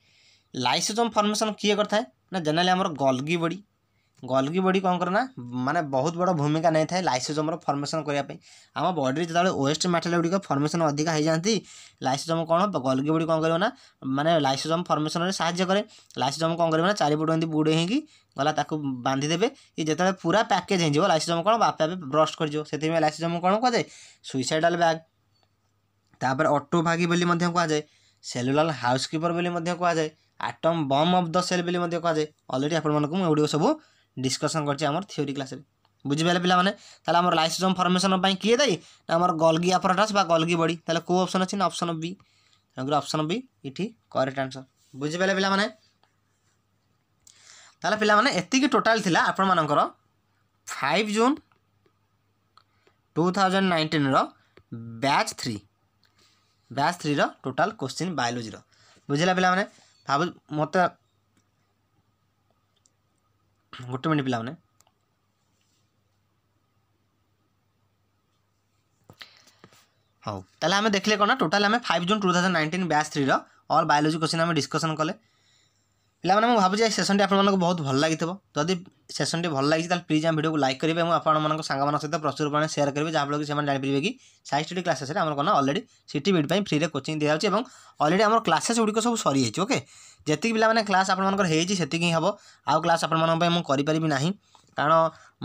ଲାଇସୋଜମ୍ ଫର୍ମେସନ୍ କିଏ କରିଥାଏ ନା ଜେନେରାଲି ଆମର ଗଲ୍ଗି ବଡ଼ି ଗଲ୍ଗି ବଡ଼ି କ'ଣ କରେନା ମାନେ ବହୁତ ବଡ଼ ଭୂମିକା ନେଇଥାଏ ଲାଇସୋଜୋମର ଫର୍ମେସନ୍ କରିବା ପାଇଁ ଆମ ବଡ଼ିରେ ଯେତେବେଳେ ୱେଷ୍ଟ ମ୍ୟାଟେରିଆଲ୍ ଗୁଡ଼ିକ ଫର୍ମେସନ୍ ଅଧିକା ହେଇଯାନ୍ତି ଲାଇସୋଜୋମ କ'ଣ ଗଲ୍ଗି ବଡ଼ି କ'ଣ କରିବ ନା ମାନେ ଲାଇସୋଜୋମ ଫର୍ମେସନ୍ରେ ସାହାଯ୍ୟ କରେ ଲାଇସୋଜୋମ କ'ଣ କରିବ ନା ଚାରିପଟୁ ଏମିତି ବୁଡ଼େଇ ହେଇକି ଗଲା ତାକୁ ବାନ୍ଧିଦେବେ ଇଏ ଯେତେବେଳେ ପୁରା ପ୍ୟାକେଜ୍ ହେଇଯିବ ଲାଇସୋଜୋମ କ'ଣ ବାପା ଆପେ ବ୍ରଷ୍ଟ କରିଯିବ ସେଥିପାଇଁ ଲାଇସୋଜୋମ କ'ଣ କୁହାଯାଏ ସୁଇସାଇଡ଼ାଲ୍ ବ୍ୟାଗ୍ ତାପରେ ଅଟୋଭାଗି ବୋଲି ମଧ୍ୟ କୁହାଯାଏ ସେଲୁଲାଲ୍ ହାଉସ୍ କିପର୍ ବୋଲି ମଧ୍ୟ କୁହାଯାଏ atom bomb of the cell ବୋଲି ମଧ୍ୟ କୁହାଯାଏ ଅଲରେଡ଼ି ଆପଣମାନଙ୍କୁ ମୁଁ ଏଗୁଡ଼ିକ ସବୁ ডিসকসন করছে আমার থিওরি ক্লাসে বুঝিপারে পিলামানে তাহলে আমার লাইসোজোম ফর্মেসন কি দায়ী না আমার গলগি আপারাটাস বা গলগি বডি তাহলে কেউ অপশন আছে না অপশন বি তেমনি অপশন বি এটি করেক্ট আনসর বুঝিপারে পিলামানে তাহলে পিলামানে এতিকি টোটাল লা আপনার ফাইভ জুন টু থাউজেন্ড নাইন্টিনর ব্যাচ থ্রি ବ୍ୟାଚ୍ ଥ୍ରୀର ଟୋଟାଲ୍ କୋଶ୍ଚିନ୍ ବାୟୋଲୋଜିର ବୁଝିଲା ପିଲାମାନେ ଭାବୁ ମୋତେ ଗୋଟେ ମିନିଟ୍ ପିଲାମାନେ ହଉ ତାହେଲେ ଆମେ ଦେଖିଲେ କ'ଣ ଟୋଟାଲ୍ ଆମେ five June two thousand nineteen batch ଥ୍ରୀର all biology question ଆମେ ଡିସ୍କସନ୍ କଲେ ପିଲାମାନେ ମୁଁ ଭାବୁଛି ଏ ସେସନ୍ଟି ଆପଣମାନଙ୍କୁ ବହୁତ ଭଲ ଲାଗିଥିବ ଯଦି ସେସନ୍ଟି ଭଲ ଲାଗିଛି ତାହେଲେ ପ୍ଲିଜ୍ ଆମ ଭିଡ଼ିଓକୁ ଲାଇକ୍ କରିବେ ଏବଂ ଆପଣମାନଙ୍କ ସାଙ୍ଗମାନଙ୍କ ସହିତ ପ୍ରଚୁର ପରିମାଣରେ ସେୟାର କରିବେ ଯାହାଫଳରେ କି ସେମାନେ ଜାଣିପାରିବେ କି ସାଇ ଷ୍ଟଡ଼ି କ୍ଲାସେସ୍ରେ ଆମର କ'ଣ ଅଲରେଡ଼ି ସିଟି ବିଟ୍ ପାଇଁ ଫ୍ରିରେ କୋଚିଂ ଦିଆଯାଉଛି ଏବଂ ଅଲରେଡ଼ି ଆମର କ୍ଲାସେସ୍ ଗୁଡ଼ିକ ସବୁ ସରିଯାଇଛି ଓକେ ଯେତିକି ପିଲାମାନେ କ୍ଲାସ୍ ଆପଣମାନଙ୍କର ହେଇଛି ସେତିକି ହିଁ ହେବ ଆଉ କ୍ଲାସ୍ ଆପଣମାନଙ୍କ ପାଇଁ ମୁଁ କରିପାରିବି ନାହିଁ କାରଣ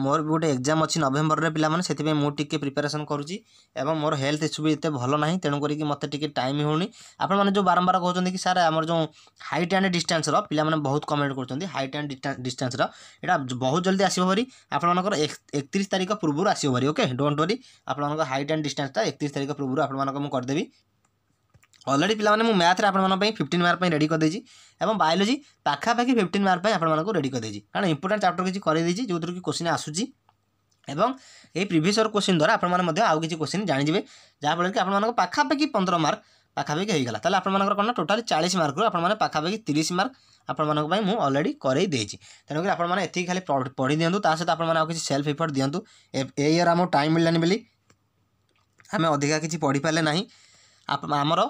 ମୋର ବି ଗୋଟେ ଏକ୍ଜାମ୍ ଅଛି ନଭେମ୍ବରରେ ପିଲାମାନେ ସେଥିପାଇଁ ମୁଁ ଟିକେ ପ୍ରିପାରେସନ୍ କରୁଛି ଏବଂ ମୋର ହେଲ୍ଥ ଇସ୍ୟୁ ବି ଏତେ ଭଲ ନାହିଁ ତେଣୁ କରିକି ମୋତେ ଟିକେ ଟାଇମ୍ ହେଉନି ଆପଣମାନେ ଯେଉଁ ବାରମ୍ବାର କହୁଛନ୍ତି କି ସାର୍ ଆମର ଯେଉଁ ହାଇଟ୍ ଆଣ୍ଡ ଡିଷ୍ଟାନ୍ସର ପିଲାମାନେ ବହୁତ କମେଣ୍ଟ କରୁଛନ୍ତି ହାଇଟ୍ ଆଣ୍ଡ ଡିଷ୍ଟାନ୍ସର ଏଇଟା ବହୁତ ଜଲ୍ଦି ଆସିବ ଭାରି ଆପଣମାନଙ୍କର ଏକତିରିଶ ତାରିଖ ପୂର୍ବରୁ ଆସିବ ଭାରି ଓକେ ଡୋଣ୍ଟ ୱରି ଆପଣମାନଙ୍କ ହାଇଟ୍ ଆଣ୍ଡ ଡିଷ୍ଟାନ୍ସଟା ଏକତିରିଶ ତାରିଖ ପୂର୍ବରୁ ଆପଣମାନଙ୍କୁ ମୁଁ କରିଦେବି অলরেডি পিলামানে মু ম্যাথরে আপনার ফিফটিন মার্ক রেডি করেদেছি এবং বায়োলোজি পাখাপাখি ফিফটিন মার্ক আপনার রেডি করেদেছি কারণ ইম্পর্টাট চাপ্টর কিছু করেদেছি যেথর কি কোশ্চিন আসুচি এবং এই প্রিভিয়সর কোশ্চিন দ্বারা আপনার আউ কিছু কোশ্চিন জাঁবে যাফলে কি আপনার পাখাপাখি পনেরো মার্ক পাখাপাখি হয়ে গেল তাহলে আপনার কোণ টোটাল চাশ মার্কর আপনার পাখাপাখি তিরিশ মার্ক ଆପଣମାନଙ୍କ ପାଇଁ ମୁଁ ଅଲରେଡ଼ି କରାଇ ଦେଇଛି ତେଣୁକରି ଆପଣମାନେ ଏତିକି ଖାଲି ପଢ଼ି ଦିଅନ୍ତୁ ତା ସହିତ ଆପଣମାନେ ଆଉ କିଛି ସେଲ୍ଫ ଏଫର୍ଟ ଦିଅନ୍ତୁ ଏ ଇୟର୍ ଆମକୁ ଟାଇମ୍ ମିଳିଲାନି ବୋଲି ଆମେ ଅଧିକା କିଛି ପଢ଼ିପାରିଲେ ନାହିଁ ଆମର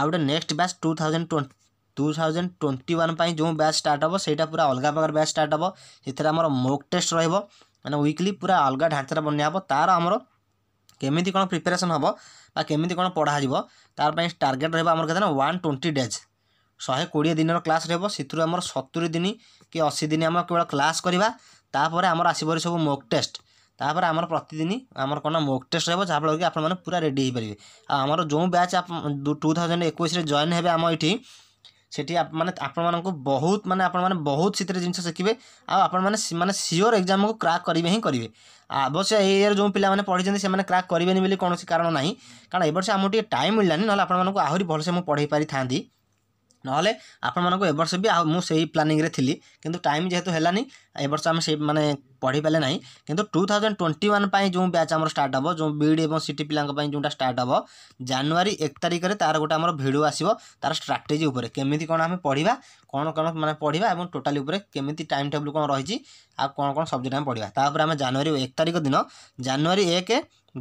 ଆଉ ଗୋଟେ next batch two thousand twenty two thousand twenty one ପାଇଁ ଯେଉଁ ବ୍ୟାଚ୍ ଷ୍ଟାର୍ଟ ହେବ ସେଇଟା ପୁରା ଅଲଗା ପ୍ରକାର ବ୍ୟାଚ୍ ଷ୍ଟାର୍ଟ ହେବ ସେଥିରେ ଆମର ମୋକ୍ ଟେଷ୍ଟ ରହିବ ମାନେ ୱିକ୍ଲି ପୁରା ଅଲଗା ଢାଞ୍ଚାରେ ବନିଆ ହେବ ତା'ର ଆମର କେମିତି କ'ଣ ପ୍ରିପାରେସନ୍ ହେବ ବା କେମିତି କ'ଣ ପଢ଼ାଯିବ ତା'ର ପାଇଁ ଟାର୍ଗେଟ୍ ରହିବ ଆମର କେତେ ନା ୱାନ୍ ଟ୍ୱେଣ୍ଟି ଡେଜ୍ ଶହେ କୋଡ଼ିଏ ଦିନର କ୍ଲାସ୍ ରହିବ ସେଥିରୁ ଆମର ସତୁରି ଦିନ କି ଅଶୀ ଦିନ ଆମର କେବଳ କ୍ଲାସ୍ କରିବା ତାପରେ ଆମର ଆସିବ ସବୁ ମକ୍ ଟେଷ୍ଟ ତାପରେ ଆମର ପ୍ରତିଦିନ ଆମର କ'ଣ ନା ମୋକ୍ ଟେଷ୍ଟ ରହିବ ଯାହାଫଳରେ କି ଆପଣମାନେ ପୁରା ରେଡ଼ି ହୋଇପାରିବେ ଆଉ ଆମର ଯେଉଁ ବ୍ୟାଚ୍ ଟୁ ଥାଉଜେଣ୍ଡ ଏକୋଇଶରେ ଜଏନ୍ ହେବେ ଆମ ଏଠି ସେଠି ମାନେ ଆପଣମାନଙ୍କୁ ବହୁତ ମାନେ ଆପଣମାନେ ବହୁତ ସେଥିରେ ଜିନିଷ ଶିଖିବେ ଆଉ ଆପଣମାନେ ମାନେ ସିଓର ଏକ୍ଜାମକୁ କ୍ରାକ୍ କରିବେ ହିଁ କରିବେ ଅବଶ୍ୟ ଏଇ ଇୟର ଯେଉଁ ପିଲାମାନେ ପଢ଼ିଛନ୍ତି ସେମାନେ କ୍ରାକ୍ କରିବେନି ବୋଲି କୌଣସି କାରଣ ନାହିଁ କାରଣ ଏ ବର୍ଷ ଆମକୁ ଟିକେ ଟାଇମ୍ ମିଳିଲାନି ନହେଲେ ଆପଣମାନଙ୍କୁ ଆହୁରି ଭଲସେ ମୁଁ ପଢ଼ାଇ ପାରିଥାନ୍ତି নহলে ଆପଣମାନଙ୍କୁ ଏ ବର୍ଷ ବି ଆଉ ମୁଁ ସେଇ ପ୍ଲାନିଂରେ ଥିଲି କିନ୍ତୁ ଟାଇମ୍ ଯେହେତୁ ହେଲାନି ଏ ବର୍ଷ ଆମେ ସେଇ ମାନେ ପଢ଼ିପାରିଲେ ନାହିଁ କିନ୍ତୁ ଟୁ ଥାଉଜେଣ୍ଡ ଟ୍ୱେଣ୍ଟି ୱାନ୍ ପାଇଁ ଯେଉଁ ବ୍ୟାଚ୍ ଆମର ଷ୍ଟାର୍ଟ ହେବ ଯେଉଁ ବିଇଡ଼ି ଏବଂ ସିଟି ପିଲାଙ୍କ ପାଇଁ ଯେଉଁଟା ଷ୍ଟାର୍ଟ ହେବ ଜାନୁଆରୀ ଏକ ତାରିଖରେ ତା'ର ଗୋଟେ ଆମର ଭିଡ଼ିଓ ଆସିବ ତା'ର ଷ୍ଟ୍ରାଟେଜି ଉପରେ କେମିତି କ'ଣ ଆମେ ପଢ଼ିବା କ'ଣ କ'ଣ ମାନେ ପଢ଼ିବା ଏବଂ ଟୋଟାଲି ଉପରେ କେମିତି ଟାଇମ୍ ଟେବୁଲ୍ କ'ଣ ରହିଛି ଆଉ କ'ଣ କ'ଣ ସବଜେକ୍ଟ ଆମେ ପଢ଼ିବା ତା'ପରେ ଆମେ ଜାନୁଆରୀ ଏକ ତାରିଖ ଦିନ ଜାନୁଆରୀ ଏକ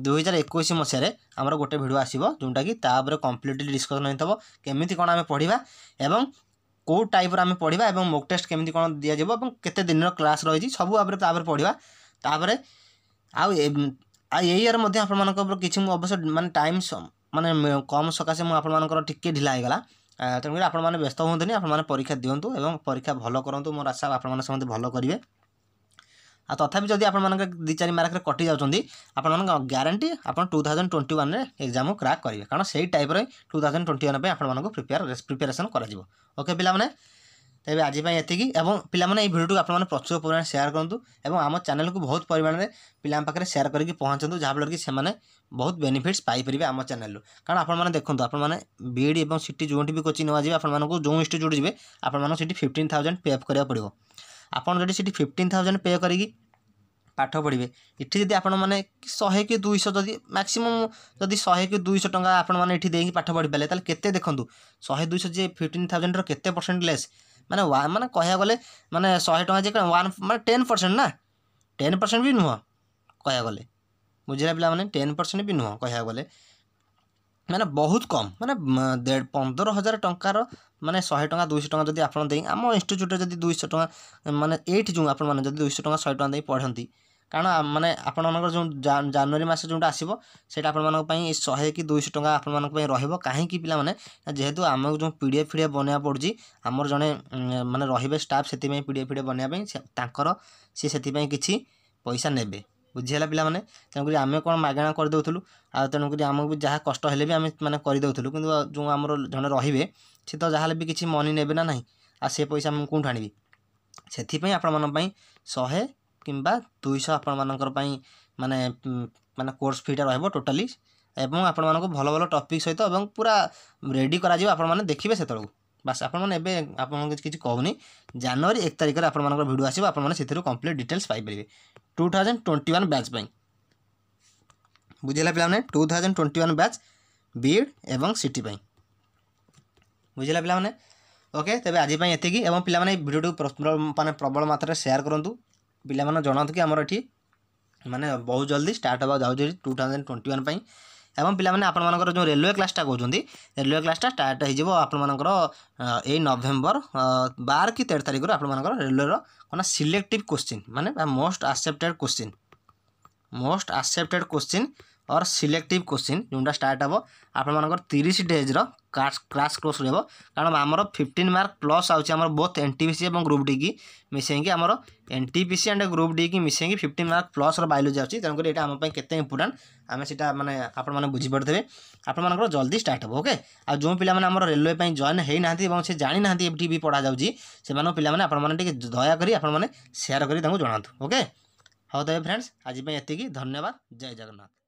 ଦୁଇହଜାର ଏକୋଇଶ ମସିହାରେ ଆମର ଗୋଟେ ଭିଡ଼ିଓ ଆସିବ ଯେଉଁଟାକି ତା ଉପରେ କମ୍ପ୍ଲିଟଲି ଡିସ୍କସନ୍ ହେଇଥିବ କେମିତି କ'ଣ ଆମେ ପଢ଼ିବା ଏବଂ କେଉଁ ଟାଇପ୍ର ଆମେ ପଢ଼ିବା ଏବଂ ମୋକ୍ ଟେଷ୍ଟ କେମିତି କ'ଣ ଦିଆଯିବ ଏବଂ କେତେ ଦିନର କ୍ଲାସ୍ ରହିଛି ସବୁ ଭାବରେ ତାପରେ ପଢ଼ିବା ତାପରେ ଆଉ ଆଉ ଏଇ ଇୟର୍ ମଧ୍ୟ ଆପଣମାନଙ୍କ ଉପରେ କିଛି ମୁଁ ଅବଶ୍ୟ ମାନେ ଟାଇମ୍ ମାନେ କମ୍ ସକାଶେ ମୁଁ ଆପଣମାନଙ୍କର ଟିକେ ଢିଲା ହୋଇଗଲା ତେଣୁକରି ଆପଣମାନେ ବ୍ୟସ୍ତ ହୁଅନ୍ତୁନି ଆପଣମାନେ ପରୀକ୍ଷା ଦିଅନ୍ତୁ ଏବଂ ପରୀକ୍ଷା ଭଲ କରନ୍ତୁ ମୋର ଆଶା ଆପଣମାନେ ସମସ୍ତେ ଭଲ କରିବେ ଆଉ ତଥାପି ଯଦି ଆପଣମାନଙ୍କ ଦୁଇ ଚାରି ମାର୍କରେ କଟି ଯାଉଛନ୍ତି ଆପଣମାନଙ୍କ ଗ୍ୟାରେଣ୍ଟି ଆପଣ ଟୁ ଥାଉଜେଣ୍ଡ ଟ୍ୱେଣ୍ଟି ୱାନ୍ରେ ଏକ୍ଜାମ୍ କ୍ରାକ୍ କରିବେ କାରଣ ସେଇ ଟାଇପ୍ରେ ଟୁ ଥାଉଜେଣ୍ଡ ଟ୍ୱେଣ୍ଟି ୱାନ୍ ପାଇଁ ଆପଣମାନଙ୍କୁ ପ୍ରିପେୟାର ପ୍ରିପାରେସନ୍ କରାଯିବ ଓକେ ପିଲାମାନେ ତେବେ ଆଜି ପାଇଁ ଏତିକି ଏବଂ ପିଲାମାନେ ଏହି ଭିଡ଼ିଓଟିକୁ ଆପଣମାନେ ପ୍ରଚୁର ପରିମାଣରେ ସେୟାର କରନ୍ତୁ ଏବଂ ଆମ ଚ୍ୟାନେଲକୁ ବହୁତ ପରିମାଣରେ ପିଲାଙ୍କ ପାଖରେ ସେୟାର କରିକି ପହଞ୍ଚନ୍ତୁ ଯାହାଫଳରେ କି ସେମାନେ ବହୁତ ବେନିଫିଟ୍ସ ପାଇପାରିବେ ଆମ ଚ୍ୟାନେଲରୁ କାରଣ ଆପଣମାନେ ଦେଖନ୍ତୁ ଆପଣମାନେ ବିଇଡ଼ି ଏବଂ ସିଟି ଯେଉଁଠି ବି କୋଚିଂ ନେବାଯିବେ ଆପଣମାନଙ୍କୁ ଯେଉଁ ଇନଷ୍ଟିଚ୍ୟୁଟ୍ ଯିବେ ଆପଣମାନଙ୍କୁ ସେଠି ଫିଫ୍ଟିନ୍ ଥାଉଜେଣ୍ଡ ପେ ଅଫ୍ କରିବାକୁ ପଡ଼ିବ ଆପଣ ଯଦି ସେଠି ଫିଫ୍ଟିନ୍ ଥାଉଜେଣ୍ଡ ପେ କରିକି ପାଠ ପଢ଼ିବେ ଏଠି ଯଦି ଆପଣମାନେ ଶହେ କି ଦୁଇଶହ ଯଦି ମ୍ୟାକ୍ସିମମ୍ ଯଦି ଶହେ କି ଦୁଇଶହ ଟଙ୍କା ଆପଣମାନେ ଏଠି ଦେଇକି ପାଠ ପଢ଼ିପାରିଲେ ତାହେଲେ କେତେ ଦେଖନ୍ତୁ ଶହେ ଦୁଇଶହ ଯିଏ ଫିଫ୍ଟିନ୍ ଥାଉଜେଣ୍ଡର କେତେ ପରସେଣ୍ଟ ଲେସ୍ ମାନେ ୱା ମାନେ କହିବାକୁ ଗଲେ ମାନେ ଶହେ ଟଙ୍କା ଯେ ୱାନ୍ ମାନେ ଟେନ୍ ପରସେଣ୍ଟ ନା ଟେନ୍ ପରସେଣ୍ଟ ବି ନୁହଁ କହିବାକୁ ଗଲେ ବୁଝିଲା ପିଲାମାନେ ଟେନ୍ ପରସେଣ୍ଟ ବି ନୁହଁ କହିବାକୁ ଗଲେ ମାନେ ବହୁତ କମ୍ ମାନେ ପନ୍ଦର ହଜାର ଟଙ୍କାର ମାନେ ଶହେ ଟଙ୍କା ଦୁଇଶହ ଟଙ୍କା ଯଦି ଆପଣ ଦେଇ ଆମ ଇନଷ୍ଟିଚ୍ୟୁଟ୍ରେ ଯଦି ଦୁଇଶହ ଟଙ୍କା ମାନେ ଏଇଠି ଯେଉଁ ଆପଣମାନେ ଯଦି ଦୁଇଶହ ଟଙ୍କା ଶହେ ଟଙ୍କା ଦେଇ ପଢ଼ନ୍ତି କାରଣ ମାନେ ଆପଣମାନଙ୍କର ଯେଉଁ ଜାନୁଆରୀ ମାସ ଯେଉଁଟା ଆସିବ ସେଇଟା ଆପଣମାନଙ୍କ ପାଇଁ ଶହେ କି ଦୁଇଶହ ଟଙ୍କା ଆପଣମାନଙ୍କ ପାଇଁ ରହିବ କାହିଁକି ପିଲାମାନେ ଯେହେତୁ ଆମକୁ ଯେଉଁ ପି ଡି ଏଫ୍ ଫିଡ଼ିଏଫ୍ ବନେଇବା ପଡ଼ୁଛି ଆମର ଜଣେ ମାନେ ରହିବେ ଷ୍ଟାଫ୍ ସେଥିପାଇଁ ପି ଡି ଏଫ୍ ଫିଡ଼ିଏଫ୍ ବନେଇବା ପାଇଁ ତାଙ୍କର ସିଏ ସେଥିପାଇଁ କିଛି ପଇସା ନେବେ ବୁଝିହେଲା ପିଲାମାନେ ତେଣୁକରି ଆମେ କ'ଣ ମାଗଣା କରିଦେଉଥିଲୁ ଆଉ ତେଣୁକରି ଆମକୁ ଯାହା କଷ୍ଟ ହେଲେ ବି ଆମେ ମାନେ କରିଦେଉଥିଲୁ କିନ୍ତୁ ଯେଉଁ ଆମର ଜଣେ ରହିବେ ସେ ତ ଯାହାହେଲେ ବି କିଛି ମନି ନେବେ ନା ନାହିଁ ଆଉ ସେ ପଇସା ମୁଁ କେଉଁଠୁ ଆଣିବି ସେଥିପାଇଁ ଆପଣମାନଙ୍କ ପାଇଁ ଶହେ କିମ୍ବା ଦୁଇଶହ ଆପଣମାନଙ୍କର ପାଇଁ ମାନେ ମାନେ କୋର୍ସ ଫିଟା ରହିବ ଟୋଟାଲି ଏବଂ ଆପଣମାନଙ୍କୁ ଭଲ ଭଲ ଟପିକ୍ ସହିତ ଏବଂ ପୁରା ରେଡ଼ି କରାଯିବ ଆପଣମାନେ ଦେଖିବେ ସେତେବେଳକୁ ବାସ୍ ଆପଣମାନେ ଏବେ ଆପଣମାନଙ୍କୁ କିଛି କହୁନି ଜାନୁଆରୀ ଏକ ତାରିଖରେ ଆପଣମାନଙ୍କର ଭିଡ଼ିଓ ଆସିବ ଆପଣମାନେ ସେଥିରୁ କମ୍ପ୍ଲିଟ୍ ଡିଟେଲ୍ସ ପାଇପାରିବେ two thousand twenty one batch ପାଇଁ ବୁଝିଲା ପିଲାମାନେ two thousand twenty one batch B Ed ଏବଂ ସିଟି ପାଇଁ ବୁଝିଲା ପିଲାମାନେ ଓକେ ତେବେ ଆଜି ପାଇଁ ଏତିକି ଏବଂ ପିଲାମାନେ ଭିଡ଼ିଓଟିକୁ ମାନେ ପ୍ରବଳ ମାତ୍ରାରେ ସେୟାର କରନ୍ତୁ ପିଲାମାନେ ଜଣାନ୍ତୁ କି ଆମର ଏଠି ମାନେ ବହୁତ ଜଲ୍ଦି ଷ୍ଟାର୍ଟ ହେବାକୁ ଯାଉଛି ଟୁ ଥାଉଜେଣ୍ଡ ଟ୍ୱେଣ୍ଟି ୱାନ୍ ପାଇଁ ଏବଂ ପିଲାମାନେ ଆପଣମାନଙ୍କର ଯେଉଁ ରେଲୱେ କ୍ଲାସ୍ଟା କହୁଛନ୍ତି ରେଲୱେ କ୍ଲାସ୍ଟା ଷ୍ଟାର୍ଟ ହୋଇଯିବ ଆପଣମାନଙ୍କର ଏଇ ନଭେମ୍ବର ବାର କି ତେର ତାରିଖରୁ ଆପଣମାନଙ୍କର ରେଲୱେର କ'ଣ ସିଲେକ୍ଟିଭ୍ କୋଶ୍ଚିନ୍ ମାନେ ବା most accepted question most accepted question और सिलेक्टिव क्वेश्चन जोटा स्टार्ट हम आपर तीस डेज्र क्रास क्रोस रोह कारण आम फिफ्टन मार्क प्लस आम बोथ एन टी सी और ग्रुप डी की मिसेक आम N T C and group D की मिसेक फिफ्टन मार्क प्लस रायोलोजी आज तेणुक ये आम के इंपोर्टां आम से मैंने आपने बुझीपड़ते आपर जल्दी स्टार्ट हम ओके आ जो पाने रेलवे जॉन होना और जानी ना भी टी पढ़ा जा पाने आपके दयाक आपने सेयार ओके हाँ तेज फ्रेंड्स आज ये धन्यवाद जय जगन्नाथ